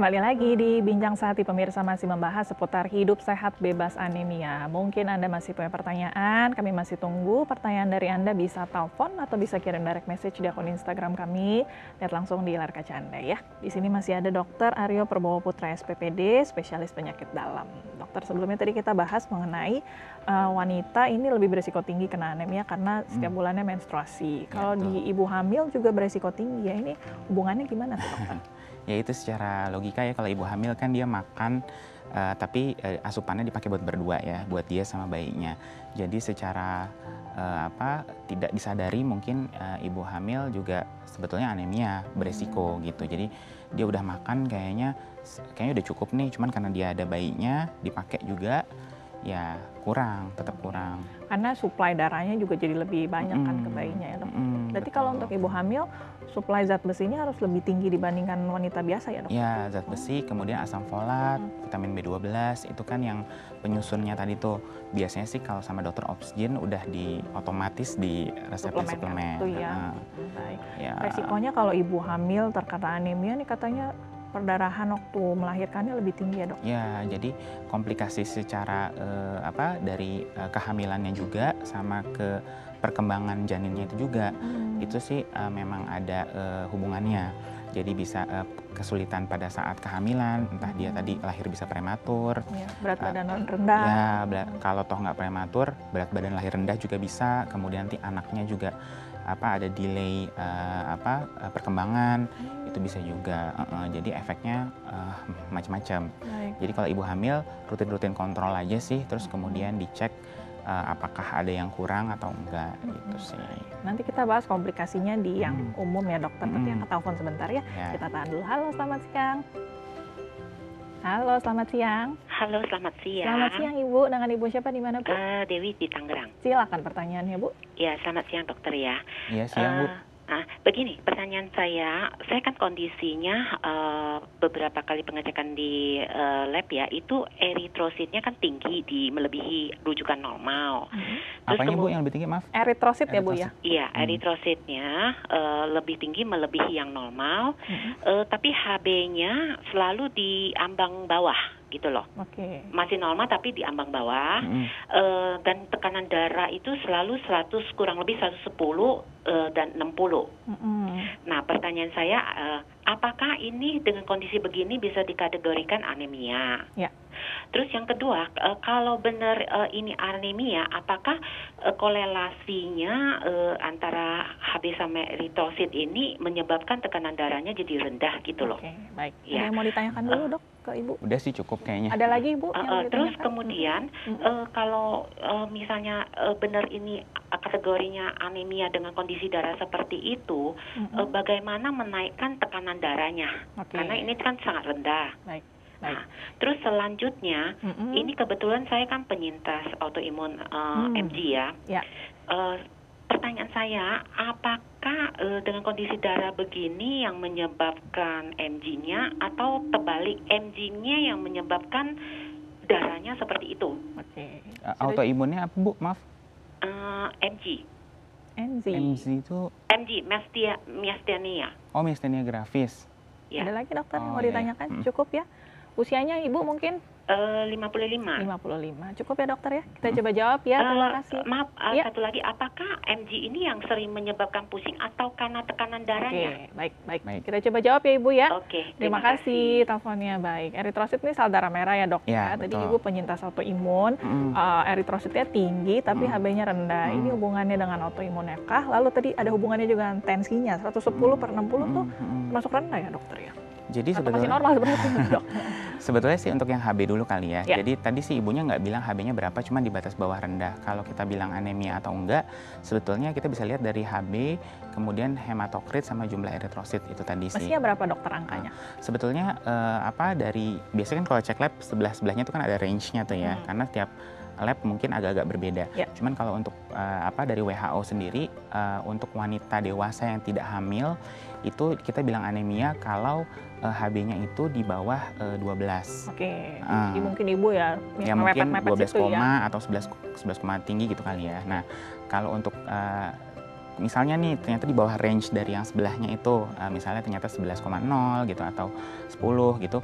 Kembali lagi di Bincang Sehati Pemirsa masih membahas seputar hidup sehat bebas anemia. Mungkin Anda masih punya pertanyaan, kami masih tunggu. Pertanyaan dari Anda bisa telepon atau bisa kirim direct message di akun Instagram kami. Lihat langsung di layar kaca Anda ya. Di sini masih ada Dokter Aryo Perbowo Putra SPPD, spesialis penyakit dalam. Dokter, sebelumnya tadi kita bahas mengenai uh, wanita ini lebih berisiko tinggi kena anemia karena setiap hmm. bulannya menstruasi. Kalau ya, di ibu hamil juga berisiko tinggi ya. Ini hubungannya gimana dokter? <laughs> ya itu secara logika ya kalau ibu hamil kan dia makan uh, tapi uh, asupannya dipakai buat berdua ya buat dia sama bayinya. Jadi secara uh, apa tidak disadari mungkin uh, ibu hamil juga sebetulnya anemia beresiko hmm. gitu. Jadi dia udah makan kayaknya kayaknya udah cukup nih cuman karena dia ada bayinya dipakai juga ya kurang tetap kurang karena suplai darahnya juga jadi lebih banyak mm, kan ke bayinya ya dok. Mm, Berarti kalau untuk ibu hamil suplai zat besinya harus lebih tinggi dibandingkan wanita biasa ya dok? Ya, zat besi, kemudian asam folat, hmm. vitamin B12, itu kan yang penyusunnya tadi tuh biasanya sih kalau sama dokter obsgin udah di otomatis di resep suplemen. suplemen. Itu ya. Nah, Baik. Ya. Resikonya kalau ibu hamil terkena anemia nih katanya perdarahan waktu melahirkannya lebih tinggi ya dok? Ya, jadi komplikasi secara uh, apa dari uh, kehamilannya juga sama ke perkembangan janinnya itu juga. Hmm. itu sih uh, memang ada uh, hubungannya. Jadi bisa uh, kesulitan pada saat kehamilan entah dia tadi lahir bisa prematur. Ya, berat badan uh, rendah. ya berat, kalau toh nggak prematur berat badan lahir rendah juga bisa. Kemudian nanti anaknya juga apa ada delay uh, apa uh, perkembangan hmm. itu bisa juga uh, uh, jadi efeknya uh, macam-macam jadi kalau ibu hamil rutin-rutin kontrol aja sih terus kemudian dicek uh, apakah ada yang kurang atau enggak hmm. gitu sih. Nanti kita bahas komplikasinya di yang hmm. umum ya dokter, tapi yang ke telepon sebentar ya. ya. Kita tahan dulu. Halo, selamat siang. Halo, selamat siang. Halo, selamat siang. Selamat siang Ibu. Dengan Ibu siapa di mana Bu? Uh, Dewi di Tangerang. Silakan pertanyaannya Bu. Ya, selamat siang dokter ya. Iya, siang uh, Bu. Nah, begini pertanyaan saya, saya kan kondisinya uh, beberapa kali pengecekan di uh, lab ya, itu eritrositnya kan tinggi di melebihi rujukan normal. Hmm. Terus Apanya Bu yang lebih tinggi, maaf? Eritrosit, ya Bu ya? Iya, hmm. eritrositnya uh, lebih tinggi melebihi yang normal, hmm. uh, tapi HB-nya selalu di ambang bawah gitu loh. Okay. Masih normal tapi di ambang bawah. Mm. Uh, dan tekanan darah itu selalu 100 kurang lebih 110 uh, dan 60. Mm -hmm. Nah, pertanyaan saya uh, apakah ini dengan kondisi begini bisa dikategorikan anemia? Ya. Terus yang kedua, uh, kalau benar uh, ini anemia, apakah uh, korelasinya uh, antara HB sama eritrosit ini menyebabkan tekanan darahnya jadi rendah gitu loh? Oke, baik. Ya. Ada yang mau ditanyakan dulu dok ke ibu? Udah sih cukup kayaknya. Ada lagi ibu? Uh, uh, terus kemudian mm -hmm. uh, kalau uh, misalnya uh, benar ini kategorinya anemia dengan kondisi darah seperti itu, mm -hmm. uh, bagaimana menaikkan tekanan darahnya? Okay. Karena ini kan sangat rendah. Baik. Nah, terus selanjutnya, mm -hmm. ini kebetulan saya kan penyintas autoimun uh, mm. MG ya. Yeah. Uh, pertanyaan saya, apakah uh, dengan kondisi darah begini yang menyebabkan MG-nya atau terbalik MG-nya yang menyebabkan darahnya seperti itu? Oke. Okay. Uh, autoimunnya apa Bu? Maaf. Uh, MG. MG. MG itu MG, myasthenia. Oh, myasthenia gravis. Ya. Ada lagi dokter oh, yang mau iya, iya. ditanyakan? Iya. Cukup ya? Usianya Ibu mungkin Uh, 55. 55. Cukup ya dokter ya? Kita coba jawab ya. Terima uh, kasih. Maaf, uh, ya. satu lagi. Apakah MG ini yang sering menyebabkan pusing atau karena tekanan darahnya? Oke, baik, baik, baik. Kita coba jawab ya Ibu ya. Oke. Terima, terima kasih teleponnya. Baik. Eritrosit ini sel darah merah ya dok ya. ya? Tadi Ibu penyintas autoimun. Mm. Uh, eritrositnya tinggi tapi mm. HB-nya rendah. Mm. Ini hubungannya dengan autoimunnya kah? Lalu tadi ada hubungannya juga dengan tensinya. 110 mm. per 60 mm. tuh termasuk rendah ya dokter ya? Jadi Atau sebetulnya masih normal sebenarnya dok. <laughs> sebetulnya sih untuk yang HB dulu kali ya. ya. Jadi tadi sih ibunya nggak bilang HB-nya berapa, cuma di batas bawah rendah. Kalau kita bilang anemia atau enggak, sebetulnya kita bisa lihat dari HB, kemudian hematokrit sama jumlah eritrosit itu tadi sih. Mestinya berapa dokter angkanya? Nah, sebetulnya uh, apa dari biasanya kan kalau cek lab sebelah sebelahnya itu kan ada range-nya tuh ya, hmm. karena tiap lab mungkin agak-agak berbeda. Ya. Cuman kalau untuk uh, apa dari WHO sendiri uh, untuk wanita dewasa yang tidak hamil itu kita bilang anemia kalau uh, eh, HB-nya itu di bawah uh, 12. Oke. Uh, Jadi mungkin ibu ya ya mungkin 12 koma ya. atau 11 11 koma tinggi gitu kali ya. Nah, kalau untuk uh, misalnya nih ternyata di bawah range dari yang sebelahnya itu uh, misalnya ternyata 11,0 gitu atau 10 gitu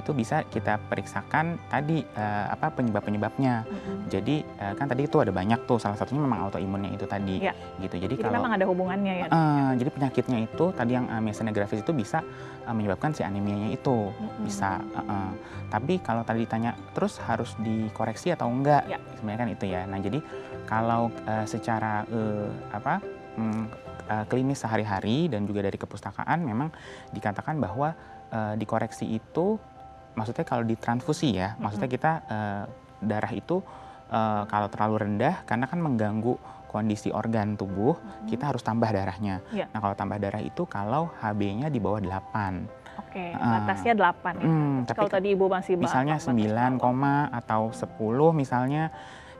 itu bisa kita periksakan tadi uh, apa penyebab-penyebabnya. Mm-hmm. Jadi uh, kan tadi itu ada banyak tuh salah satunya memang autoimunnya itu tadi ya. gitu. Jadi, jadi kalau memang ada hubungannya ya. Uh, jadi penyakitnya itu tadi yang uh, miasthenia gravis itu bisa uh, menyebabkan si anemianya itu mm-hmm. bisa. Uh, uh. Tapi kalau tadi ditanya terus harus dikoreksi atau enggak? Ya. Sebenarnya kan itu ya. Nah jadi kalau uh, secara uh, apa um, uh, klinis sehari-hari dan juga dari kepustakaan memang dikatakan bahwa uh, dikoreksi itu maksudnya kalau ditransfusi ya, mm-hmm. maksudnya kita uh, darah itu uh, kalau terlalu rendah karena kan mengganggu kondisi organ tubuh, mm-hmm. kita harus tambah darahnya. Yeah. Nah, kalau tambah darah itu kalau HB-nya di bawah 8. Oke, okay, uh, batasnya 8 ya. Hmm, tapi kalau tadi Ibu masih misalnya 9, koma atau 10 misalnya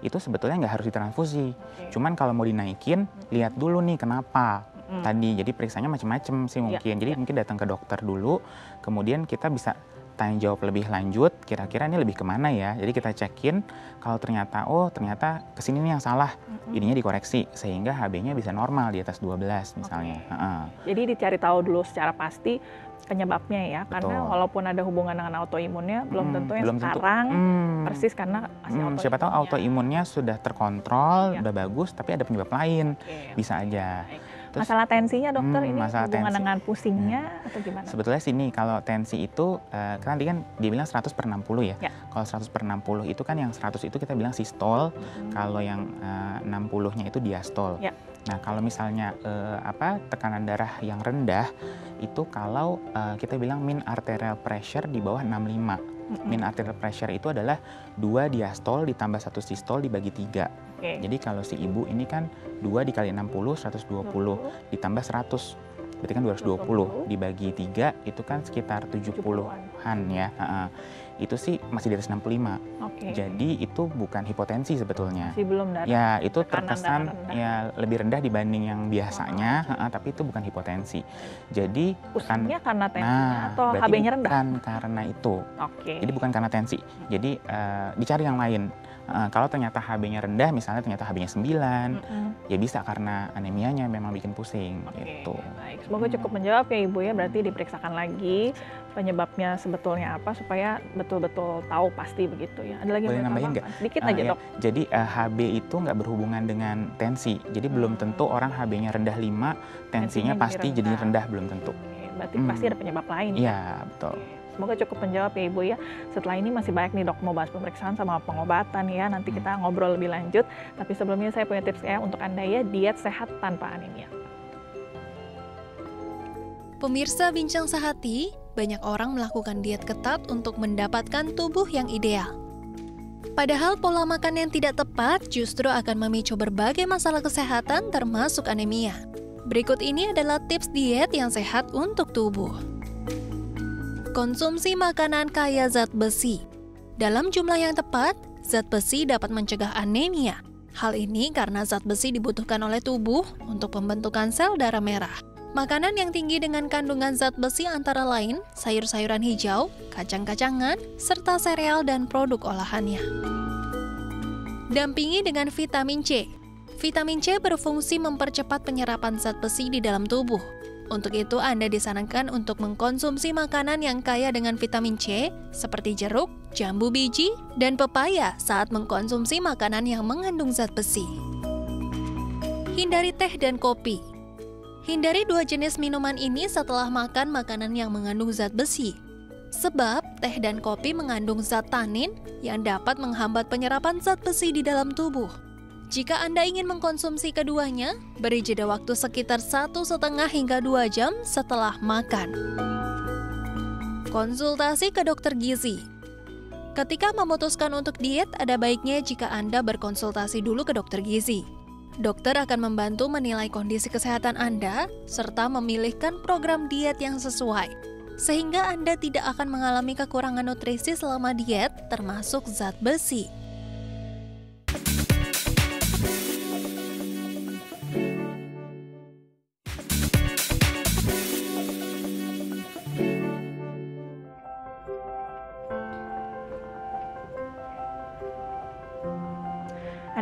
itu sebetulnya nggak harus ditransfusi. Okay. Cuman kalau mau dinaikin, hmm. lihat dulu nih kenapa hmm. tadi. Jadi periksanya macam-macam sih iya, mungkin. Ya, Jadi ya. mungkin datang ke dokter dulu, kemudian kita bisa tanya jawab lebih lanjut, kira-kira ini lebih ke mana ya? Jadi kita cekin, kalau ternyata, oh ternyata ke sini nih yang salah, mm-hmm. ininya dikoreksi, sehingga HB-nya bisa normal di atas 12 misalnya. Okay. Uh-uh. Jadi dicari tahu dulu secara pasti penyebabnya ya, Betul. karena walaupun ada hubungan dengan autoimunnya, belum tentu yang belum sekarang tentu. Hmm. persis karena hmm, Siapa tahu autoimunnya sudah terkontrol, ya. udah bagus, tapi ada penyebab lain, okay. bisa aja. Baik. Terus, masalah tensinya dokter hmm, ini masalah hubungan tensi. dengan pusingnya hmm. atau gimana? Sebetulnya sini kalau tensi itu uh, kan tadi kan dibilang 100 per 60 ya. ya. Kalau 100 per 60 itu kan yang 100 itu kita bilang sistol, hmm. kalau yang uh, 60-nya itu diastol. Ya. Nah, kalau misalnya uh, apa tekanan darah yang rendah itu kalau uh, kita bilang mean arterial pressure di bawah 65. Mm-hmm. Mean arterial pressure itu adalah dua diastol ditambah satu sistol dibagi tiga. Okay. Jadi kalau si ibu ini kan 2 dikali 60 120 20. ditambah 100 berarti kan 220 20. dibagi 3 itu kan sekitar 70-an ya. Uh, itu sih masih di atas 65. Okay. Jadi itu bukan hipotensi sebetulnya. Masih belum darah. Ya, itu terkesan ya lebih rendah dibanding yang biasanya, oh. uh, tapi itu bukan hipotensi. Jadi kan karena tensinya nah, atau HB-nya rendah? Bukan karena itu. Oke. Okay. Jadi bukan karena tensi. Jadi uh, dicari yang lain. Uh, kalau ternyata HB-nya rendah, misalnya ternyata HB-nya 9, mm -hmm. ya bisa karena anemianya memang bikin pusing okay, gitu. Baik, semoga cukup menjawab ya Ibu ya. Berarti diperiksakan lagi penyebabnya sebetulnya apa supaya betul-betul tahu pasti begitu ya. Ada lagi Boleh nambahin nggak? Sedikit uh, aja ya. dok. Jadi uh, eh, HB itu nggak berhubungan dengan tensi. Jadi hmm. belum tentu orang HB-nya rendah 5, tensinya, tensinya pasti rendah. jadi rendah belum tentu. Oke, berarti hmm. pasti ada penyebab lain. Iya, ya? betul. Oke. Semoga cukup menjawab ya Ibu ya. Setelah ini masih banyak nih dok mau bahas pemeriksaan sama pengobatan ya. Nanti kita hmm. ngobrol lebih lanjut. Tapi sebelumnya saya punya tips ya untuk Anda ya diet sehat tanpa anemia. Pemirsa Bincang Sehati, banyak orang melakukan diet ketat untuk mendapatkan tubuh yang ideal. Padahal pola makan yang tidak tepat justru akan memicu berbagai masalah kesehatan termasuk anemia. Berikut ini adalah tips diet yang sehat untuk tubuh. Konsumsi makanan kaya zat besi. Dalam jumlah yang tepat, zat besi dapat mencegah anemia. Hal ini karena zat besi dibutuhkan oleh tubuh untuk pembentukan sel darah merah. Makanan yang tinggi dengan kandungan zat besi antara lain sayur-sayuran hijau, kacang-kacangan, serta sereal dan produk olahannya. Dampingi dengan vitamin C. Vitamin C berfungsi mempercepat penyerapan zat besi di dalam tubuh. Untuk itu, Anda disarankan untuk mengkonsumsi makanan yang kaya dengan vitamin C, seperti jeruk, jambu biji, dan pepaya saat mengkonsumsi makanan yang mengandung zat besi. Hindari teh dan kopi. Hindari dua jenis minuman ini setelah makan makanan yang mengandung zat besi. Sebab teh dan kopi mengandung zat tanin yang dapat menghambat penyerapan zat besi di dalam tubuh. Jika Anda ingin mengkonsumsi keduanya, beri jeda waktu sekitar satu setengah hingga dua jam setelah makan. Konsultasi ke dokter gizi Ketika memutuskan untuk diet, ada baiknya jika Anda berkonsultasi dulu ke dokter gizi. Dokter akan membantu menilai kondisi kesehatan Anda serta memilihkan program diet yang sesuai, sehingga Anda tidak akan mengalami kekurangan nutrisi selama diet, termasuk zat besi.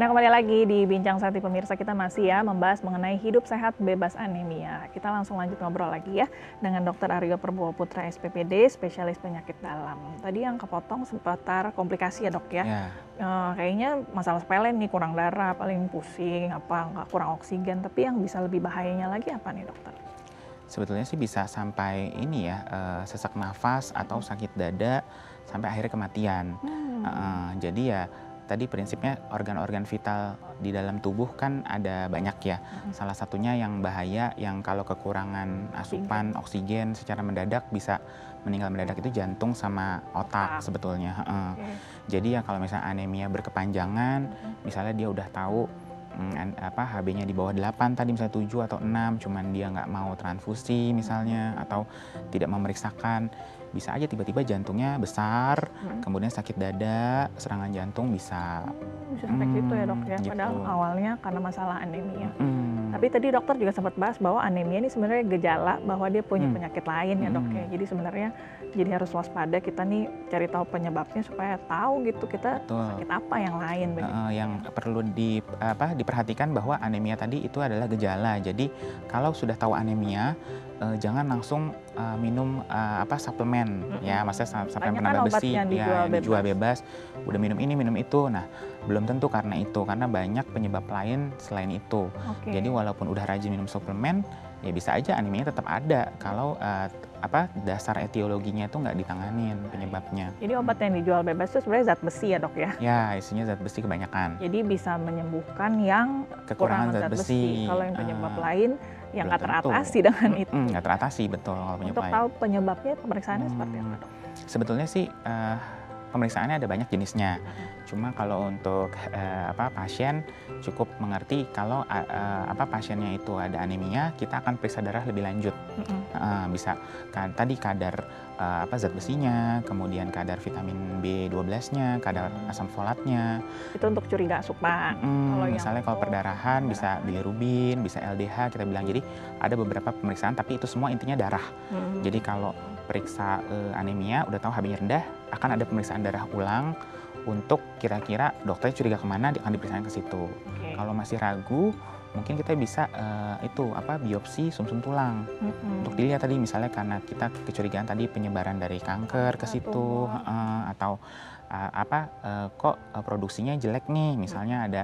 Anda kembali lagi di Bincang Sati Pemirsa kita masih ya membahas mengenai hidup sehat bebas anemia. Kita langsung lanjut ngobrol lagi ya dengan Dr. Aryo Perbowo Putra SPPD, spesialis penyakit dalam. Tadi yang kepotong seputar komplikasi ya dok ya. ya. E, kayaknya masalah sepele nih kurang darah, paling pusing, apa nggak kurang oksigen. Tapi yang bisa lebih bahayanya lagi apa nih dokter? Sebetulnya sih bisa sampai ini ya uh, sesak nafas atau sakit dada sampai akhirnya kematian. Hmm. Uh, jadi ya tadi prinsipnya organ-organ vital di dalam tubuh kan ada banyak ya. Salah satunya yang bahaya yang kalau kekurangan asupan oksigen secara mendadak bisa meninggal mendadak itu jantung sama otak sebetulnya. Okay. Jadi ya kalau misalnya anemia berkepanjangan, misalnya dia udah tahu hmm, apa HB-nya di bawah 8 tadi misalnya 7 atau 6 cuman dia nggak mau transfusi misalnya atau tidak memeriksakan bisa aja tiba-tiba jantungnya besar, hmm. kemudian sakit dada, serangan jantung bisa. Bisa sampai hmm, gitu ya dok ya, gitu. padahal awalnya karena masalah anemia. Hmm. Tapi tadi dokter juga sempat bahas bahwa anemia ini sebenarnya gejala bahwa dia punya hmm. penyakit lain ya dok ya. Jadi sebenarnya jadi harus waspada kita nih cari tahu penyebabnya supaya tahu gitu kita Betul. sakit apa yang lain. Uh, yang perlu di apa diperhatikan bahwa anemia tadi itu adalah gejala. Jadi kalau sudah tahu anemia uh, jangan langsung uh, minum uh, apa suplemen mm-hmm. ya maksudnya suplemen penambah kan besi yang dijual, ya, yang dijual bebas. bebas udah minum ini minum itu nah belum tentu karena itu karena banyak penyebab lain selain itu okay. jadi walaupun udah rajin minum suplemen ya bisa aja anemia tetap ada kalau uh, apa dasar etiologinya itu nggak ditanganin penyebabnya. Jadi obat yang dijual bebas itu sebenarnya zat besi ya dok ya? Ya isinya zat besi kebanyakan. Jadi bisa menyembuhkan yang kekurangan zat, zat besi. besi. Kalau yang penyebab uh, lain yang nggak teratasi dengan itu. Nggak teratasi betul kalau penyebab. Untuk tahu penyebabnya pemeriksaannya hmm, seperti apa? Sebetulnya sih uh, pemeriksaannya ada banyak jenisnya. Cuma kalau untuk uh, apa pasien cukup mengerti kalau uh, apa pasiennya itu ada anemia, kita akan periksa darah lebih lanjut. Mm -hmm. bisa kan tadi kadar uh, apa zat besinya, kemudian kadar vitamin B12-nya, kadar asam folatnya. Itu untuk curiga asupan. Hmm, kalau misalnya kalau perdarahan bisa bilirubin, bisa LDH kita bilang. Jadi ada beberapa pemeriksaan tapi itu semua intinya darah. Hmm. Jadi kalau periksa uh, anemia udah tahu HB-nya rendah, akan ada pemeriksaan darah ulang untuk kira-kira dokternya curiga ke mana akan diperiksa ke situ. Okay. Kalau masih ragu, mungkin kita bisa uh, itu apa biopsi sumsum -sum tulang mm-hmm. untuk dilihat tadi misalnya karena kita kecurigaan tadi penyebaran dari kanker ke situ uh, atau uh, apa uh, kok uh, produksinya jelek nih misalnya ada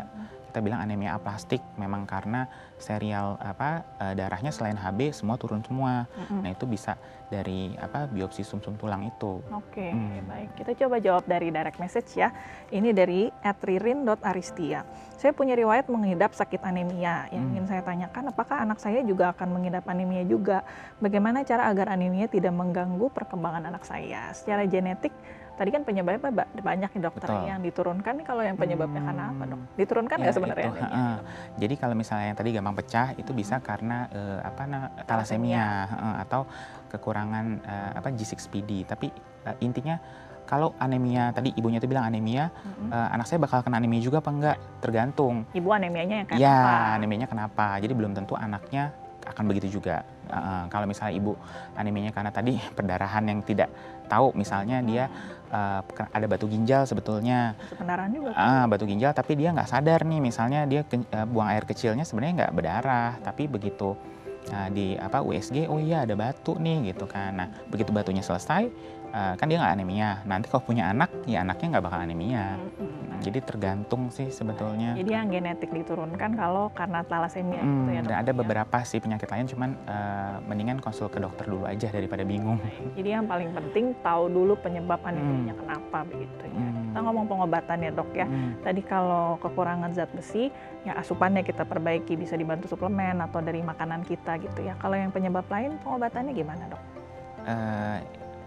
kita bilang anemia aplastik memang karena serial apa uh, darahnya selain HB semua turun semua. Mm-hmm. Nah, itu bisa dari apa biopsi sumsum -sum tulang itu. Oke, okay, hmm. baik. Kita coba jawab dari direct message ya. Ini dari @ririn.aristia. Saya punya riwayat mengidap sakit anemia. Yang hmm. ingin saya tanyakan apakah anak saya juga akan mengidap anemia juga? Bagaimana cara agar anemia tidak mengganggu perkembangan anak saya? Secara genetik tadi kan penyebabnya banyak nih dokter Betul. yang diturunkan nih kalau yang penyebabnya hmm. karena apa dok? Diturunkan ya, nggak ya, sebenarnya? Uh, jadi kalau misalnya yang tadi gampang pecah itu bisa karena uh, apa nah, talasemia uh, atau kekurangan uh, apa G6PD. Tapi uh, intinya kalau anemia tadi ibunya itu bilang anemia, mm-hmm. uh, anak saya bakal kena anemia juga apa enggak? Tergantung. Ibu anemianya yang kenapa? Ya, anemianya kenapa? Jadi belum tentu anaknya akan begitu juga. Uh, kalau misalnya ibu anemianya karena tadi perdarahan yang tidak tahu, misalnya dia uh, ada batu ginjal sebetulnya. Pendarahan juga. Uh, batu ginjal, tapi dia nggak sadar nih, misalnya dia ke, uh, buang air kecilnya sebenarnya nggak berdarah, tapi begitu Nah, di apa USG, oh iya ada batu nih gitu kan. Nah, begitu batunya selesai, uh, kan dia nggak anemia. Nanti kalau punya anak, ya anaknya nggak bakal anemia. Hmm. Jadi tergantung sih sebetulnya. Jadi yang genetik diturunkan kalau karena thalassemia hmm, gitu ya dok? Ada beberapa sih penyakit lain, cuman uh, mendingan konsul ke dokter dulu aja daripada bingung. Jadi yang paling penting tahu dulu penyebab anemianya hmm. kenapa begitu ya. Hmm. Kita ngomong pengobatan ya dok ya. Hmm. Tadi kalau kekurangan zat besi, ya asupannya kita perbaiki bisa dibantu suplemen atau dari makanan kita gitu ya. Kalau yang penyebab lain pengobatannya gimana dok? Uh,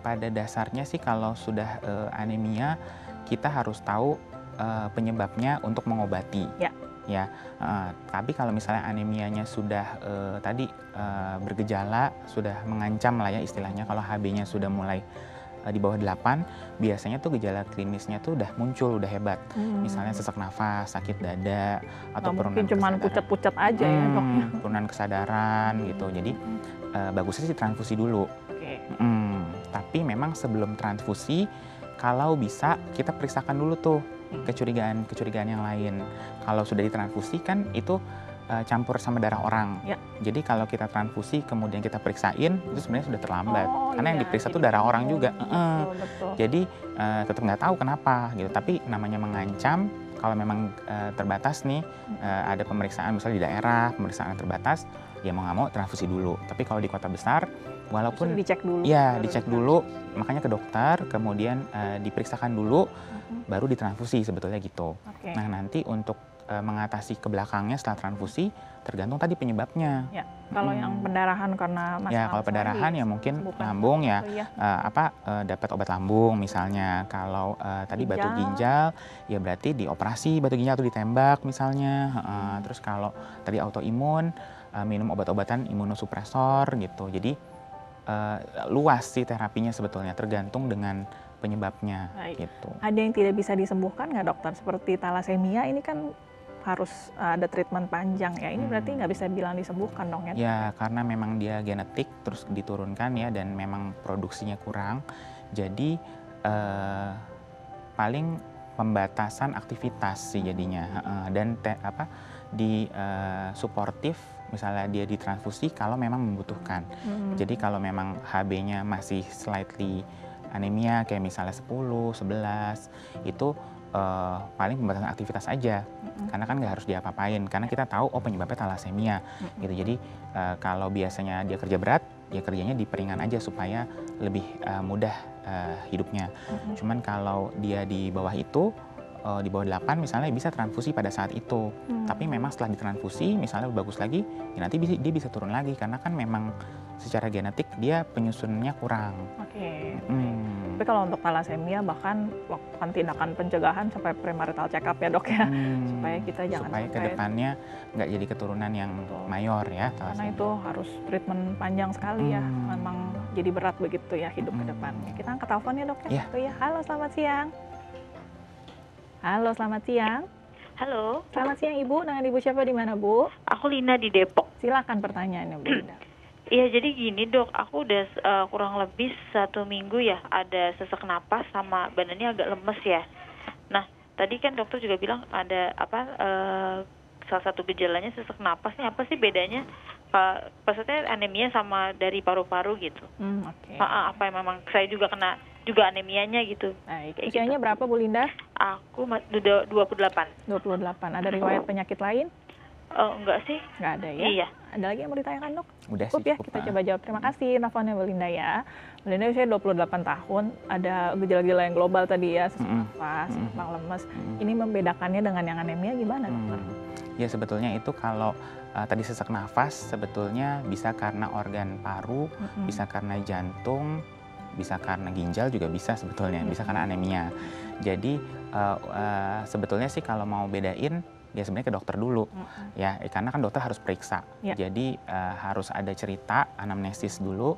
pada dasarnya sih kalau sudah uh, anemia kita harus tahu uh, penyebabnya untuk mengobati. Ya. Ya. Uh, tapi kalau misalnya anemianya sudah uh, tadi uh, bergejala, sudah mengancam lah ya istilahnya kalau HB-nya sudah mulai di bawah 8 biasanya tuh gejala klinisnya tuh udah muncul udah hebat hmm. misalnya sesak nafas sakit dada atau Nggak penurunan cuma pucat-pucat aja hmm, ya dok ya. penurunan kesadaran gitu jadi uh, bagusnya sih transfusi dulu okay. hmm, tapi memang sebelum transfusi kalau bisa kita periksakan dulu tuh kecurigaan-kecurigaan yang lain. Kalau sudah ditransfusi kan itu uh, campur sama darah orang. Ya. Jadi kalau kita transfusi kemudian kita periksain itu sebenarnya sudah terlambat. Oh, Karena iya. yang diperiksa itu darah orang juga. Betul, betul. Jadi uh, tetap nggak tahu kenapa gitu. Tapi namanya mengancam kalau memang uh, terbatas nih uh, ada pemeriksaan misalnya di daerah pemeriksaan terbatas ya mau nggak mau transfusi dulu. Tapi kalau di kota besar walaupun Justru dicek dulu. Ya dicek dulu makanya ke dokter kemudian uh, diperiksakan dulu uh-huh. baru ditransfusi sebetulnya gitu. Okay. Nah nanti untuk uh, mengatasi ke belakangnya setelah transfusi tergantung tadi penyebabnya. Ya, kalau hmm. yang pendarahan karena masalah Ya, kalau pendarahan ya mungkin lambung ya, ya. Uh, apa uh, dapat obat lambung misalnya. Kalau uh, tadi ginjal. batu ginjal ya berarti dioperasi batu ginjal atau ditembak misalnya. Uh, hmm. terus kalau tadi autoimun uh, minum obat-obatan imunosupresor gitu. Jadi uh, luas sih terapinya sebetulnya tergantung dengan penyebabnya Baik. gitu. Ada yang tidak bisa disembuhkan nggak dokter seperti talasemia ini kan harus ada treatment panjang ya. Ini hmm. berarti nggak bisa bilang disembuhkan dong ya? Ya karena memang dia genetik terus diturunkan ya dan memang produksinya kurang. Jadi uh, paling pembatasan aktivitas sih jadinya uh, dan te, apa di uh, suportif misalnya dia ditransfusi kalau memang membutuhkan. Hmm. Jadi kalau memang HB-nya masih slightly anemia kayak misalnya 10, 11 itu uh, paling pembatasan aktivitas aja mm-hmm. karena kan nggak harus diapa-apain karena kita tahu oh penyebabnya thalassemia mm-hmm. gitu jadi uh, kalau biasanya dia kerja berat ya kerjanya di peringan aja supaya lebih uh, mudah uh, hidupnya mm-hmm. cuman kalau dia di bawah itu uh, di bawah 8 misalnya bisa transfusi pada saat itu mm. tapi memang setelah ditransfusi misalnya bagus lagi ya nanti bisa, dia bisa turun lagi karena kan memang secara genetik dia penyusunnya kurang. Oke. Okay. Hmm. Tapi kalau untuk thalassemia bahkan lakukan tindakan pencegahan sampai premarital check up ya dok ya, hmm. supaya kita jangan supaya ke depannya nggak jadi keturunan yang Betul. mayor ya. Karena itu harus treatment panjang sekali ya. hmm. ya, memang jadi berat begitu ya hidup hmm. ke depan. Kita angkat telepon ya dok ya. Yeah. ya. Halo selamat siang. Halo selamat siang. Halo. Selamat siang Ibu. Dengan Ibu siapa di mana Bu? Aku Lina di Depok. Silakan pertanyaannya Bu Lina. <clears throat> Iya jadi gini dok, aku udah uh, kurang lebih satu minggu ya ada sesak napas sama badannya agak lemes ya. Nah tadi kan dokter juga bilang ada apa uh, salah satu gejalanya sesak napas nih apa sih bedanya? Uh, maksudnya anemia sama dari paru-paru gitu. Hmm, Oke. Okay. Uh, apa yang memang saya juga kena juga anemianya gitu. Baik. Usianya gitu. berapa Bu Linda? Aku udah 28. 28. Ada riwayat penyakit lain? Oh, enggak sih. Enggak ada ya? Iya. Ada lagi yang mau ditanyakan dok? Udah cukup sih. ya, kita coba jawab. Terima kasih nelfonnya Belinda ya. Belinda usia 28 tahun, ada gejala-gejala yang global tadi ya, sesak mm -hmm. nafas, mm -hmm. lemes. Mm -hmm. Ini membedakannya dengan yang anemia gimana dokter? Mm. Ya sebetulnya itu kalau uh, tadi sesak nafas sebetulnya bisa karena organ paru, mm -hmm. bisa karena jantung, bisa karena ginjal juga bisa sebetulnya, mm -hmm. bisa karena anemia. Jadi uh, uh, sebetulnya sih kalau mau bedain dia sebenarnya ke dokter dulu mm-hmm. ya karena kan dokter harus periksa yeah. jadi uh, harus ada cerita anamnesis dulu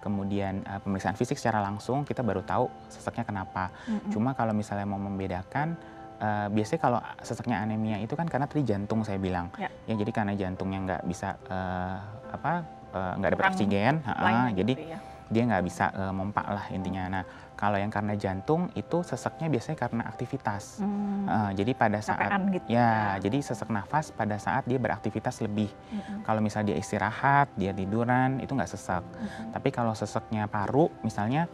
kemudian uh, pemeriksaan fisik secara langsung kita baru tahu sesaknya kenapa mm-hmm. cuma kalau misalnya mau membedakan uh, biasanya kalau sesaknya anemia itu kan karena tadi jantung saya bilang yeah. ya jadi karena jantungnya nggak bisa uh, apa nggak uh, dapat oksigen uh, jadi gitu ya. Dia nggak bisa uh, mompa lah intinya. Nah kalau yang karena jantung itu seseknya biasanya karena aktivitas. Hmm. Uh, jadi pada saat gitu. ya, jadi sesak nafas pada saat dia beraktivitas lebih. Hmm. Kalau misalnya dia istirahat, dia tiduran itu nggak sesak. Hmm. Tapi kalau seseknya paru misalnya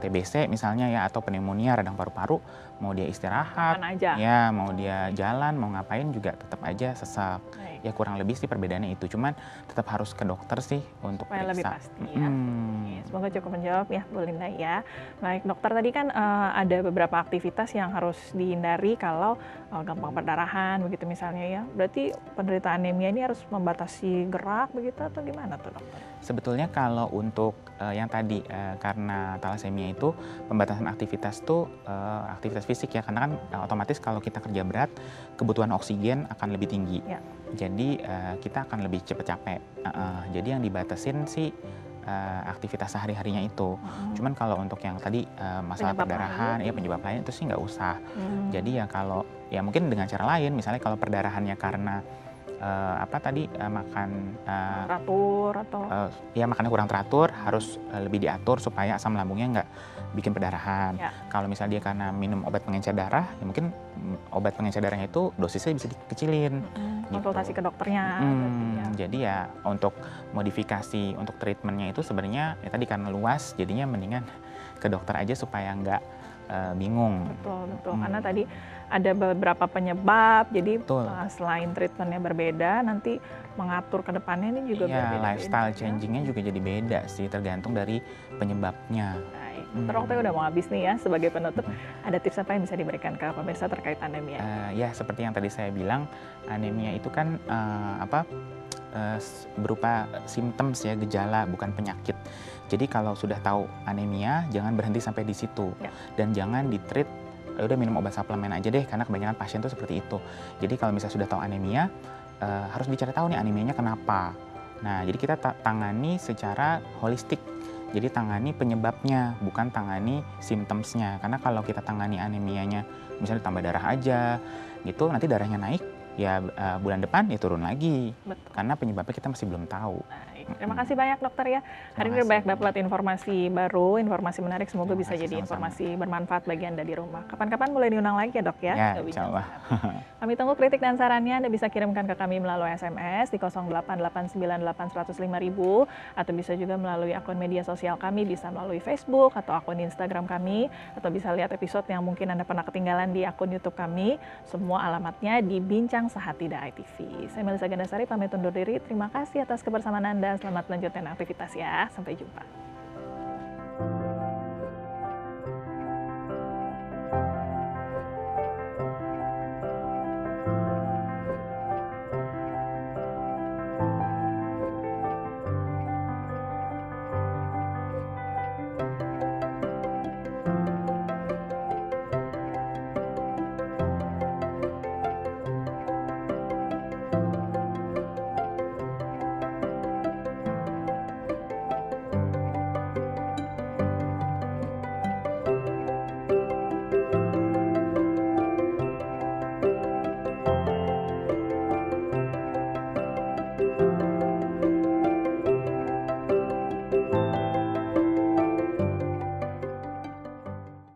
TBC misalnya ya atau pneumonia radang paru-paru mau dia istirahat aja. ya mau dia jalan mau ngapain juga tetap aja sesak Baik. ya kurang lebih sih perbedaannya itu cuman tetap harus ke dokter sih untuk Supaya periksa. lebih pasti ya. Hmm. semoga cukup menjawab ya Bu Linda ya baik dokter tadi kan uh, ada beberapa aktivitas yang harus dihindari kalau uh, gampang perdarahan begitu misalnya ya berarti penderita anemia ini harus membatasi gerak begitu atau gimana tuh dokter sebetulnya kalau untuk uh, yang tadi uh, karena talasemia itu pembatasan aktivitas tuh uh, aktivitas fisik ya karena kan uh, otomatis kalau kita kerja berat kebutuhan oksigen akan lebih tinggi. Ya. Jadi uh, kita akan lebih cepat capek. Uh, uh, jadi yang dibatasin sih uh, aktivitas sehari-harinya itu. Hmm. Cuman kalau untuk yang tadi uh, masalah penyebab perdarahan, lain. ya penyebab lain itu sih nggak usah. Hmm. Jadi ya kalau ya mungkin dengan cara lain, misalnya kalau perdarahannya karena uh, apa tadi uh, makan uh, teratur atau uh, ya makannya kurang teratur harus uh, lebih diatur supaya asam lambungnya nggak bikin pendarahan. Ya. Kalau misalnya dia karena minum obat pengencer darah, ya mungkin obat pengencer darahnya itu dosisnya bisa dikecilin. Hmm, konsultasi ke dokternya. Hmm, ya. Jadi ya untuk modifikasi untuk treatmentnya itu sebenarnya ya tadi karena luas, jadinya mendingan ke dokter aja supaya nggak uh, bingung. Betul betul. Hmm. Karena tadi ada beberapa penyebab, jadi Betul. Uh, selain treatmentnya berbeda, nanti mengatur ke depannya ini juga ya, berbeda. lifestyle changingnya juga jadi beda sih, tergantung dari penyebabnya. Baik, hmm. waktu udah mau habis nih ya, sebagai penutup, hmm. ada tips apa yang bisa diberikan ke pemirsa terkait anemia? Uh, ya, seperti yang tadi saya bilang, anemia itu kan uh, apa uh, berupa symptoms ya, gejala bukan penyakit. Jadi kalau sudah tahu anemia, jangan berhenti sampai di situ ya. dan jangan ditreat ya udah minum obat suplemen aja deh karena kebanyakan pasien tuh seperti itu. Jadi kalau misalnya sudah tahu anemia, uh, harus dicari tahu nih anemianya kenapa. Nah, jadi kita tangani secara holistik. Jadi tangani penyebabnya, bukan tangani simptomsnya. Karena kalau kita tangani anemianya, misalnya tambah darah aja, gitu, nanti darahnya naik, ya uh, bulan depan ya turun lagi. Betul. Karena penyebabnya kita masih belum tahu. Nah, Terima kasih banyak dokter ya. Hari ini banyak dapat informasi baru, informasi menarik. Semoga bisa jadi informasi bermanfaat bagi Anda di rumah. Kapan-kapan boleh diundang lagi ya dok ya? Ya, insya Allah. <laughs> Kami tunggu kritik dan sarannya. Anda bisa kirimkan ke kami melalui SMS di 08898105000 atau bisa juga melalui akun media sosial kami, bisa melalui Facebook atau akun Instagram kami, atau bisa lihat episode yang mungkin Anda pernah ketinggalan di akun YouTube kami. Semua alamatnya di Bincang Sehati ITV. Saya Melisa Gandasari pamit undur diri. Terima kasih atas kebersamaan Anda selamat melanjutkan aktivitas ya. Sampai jumpa.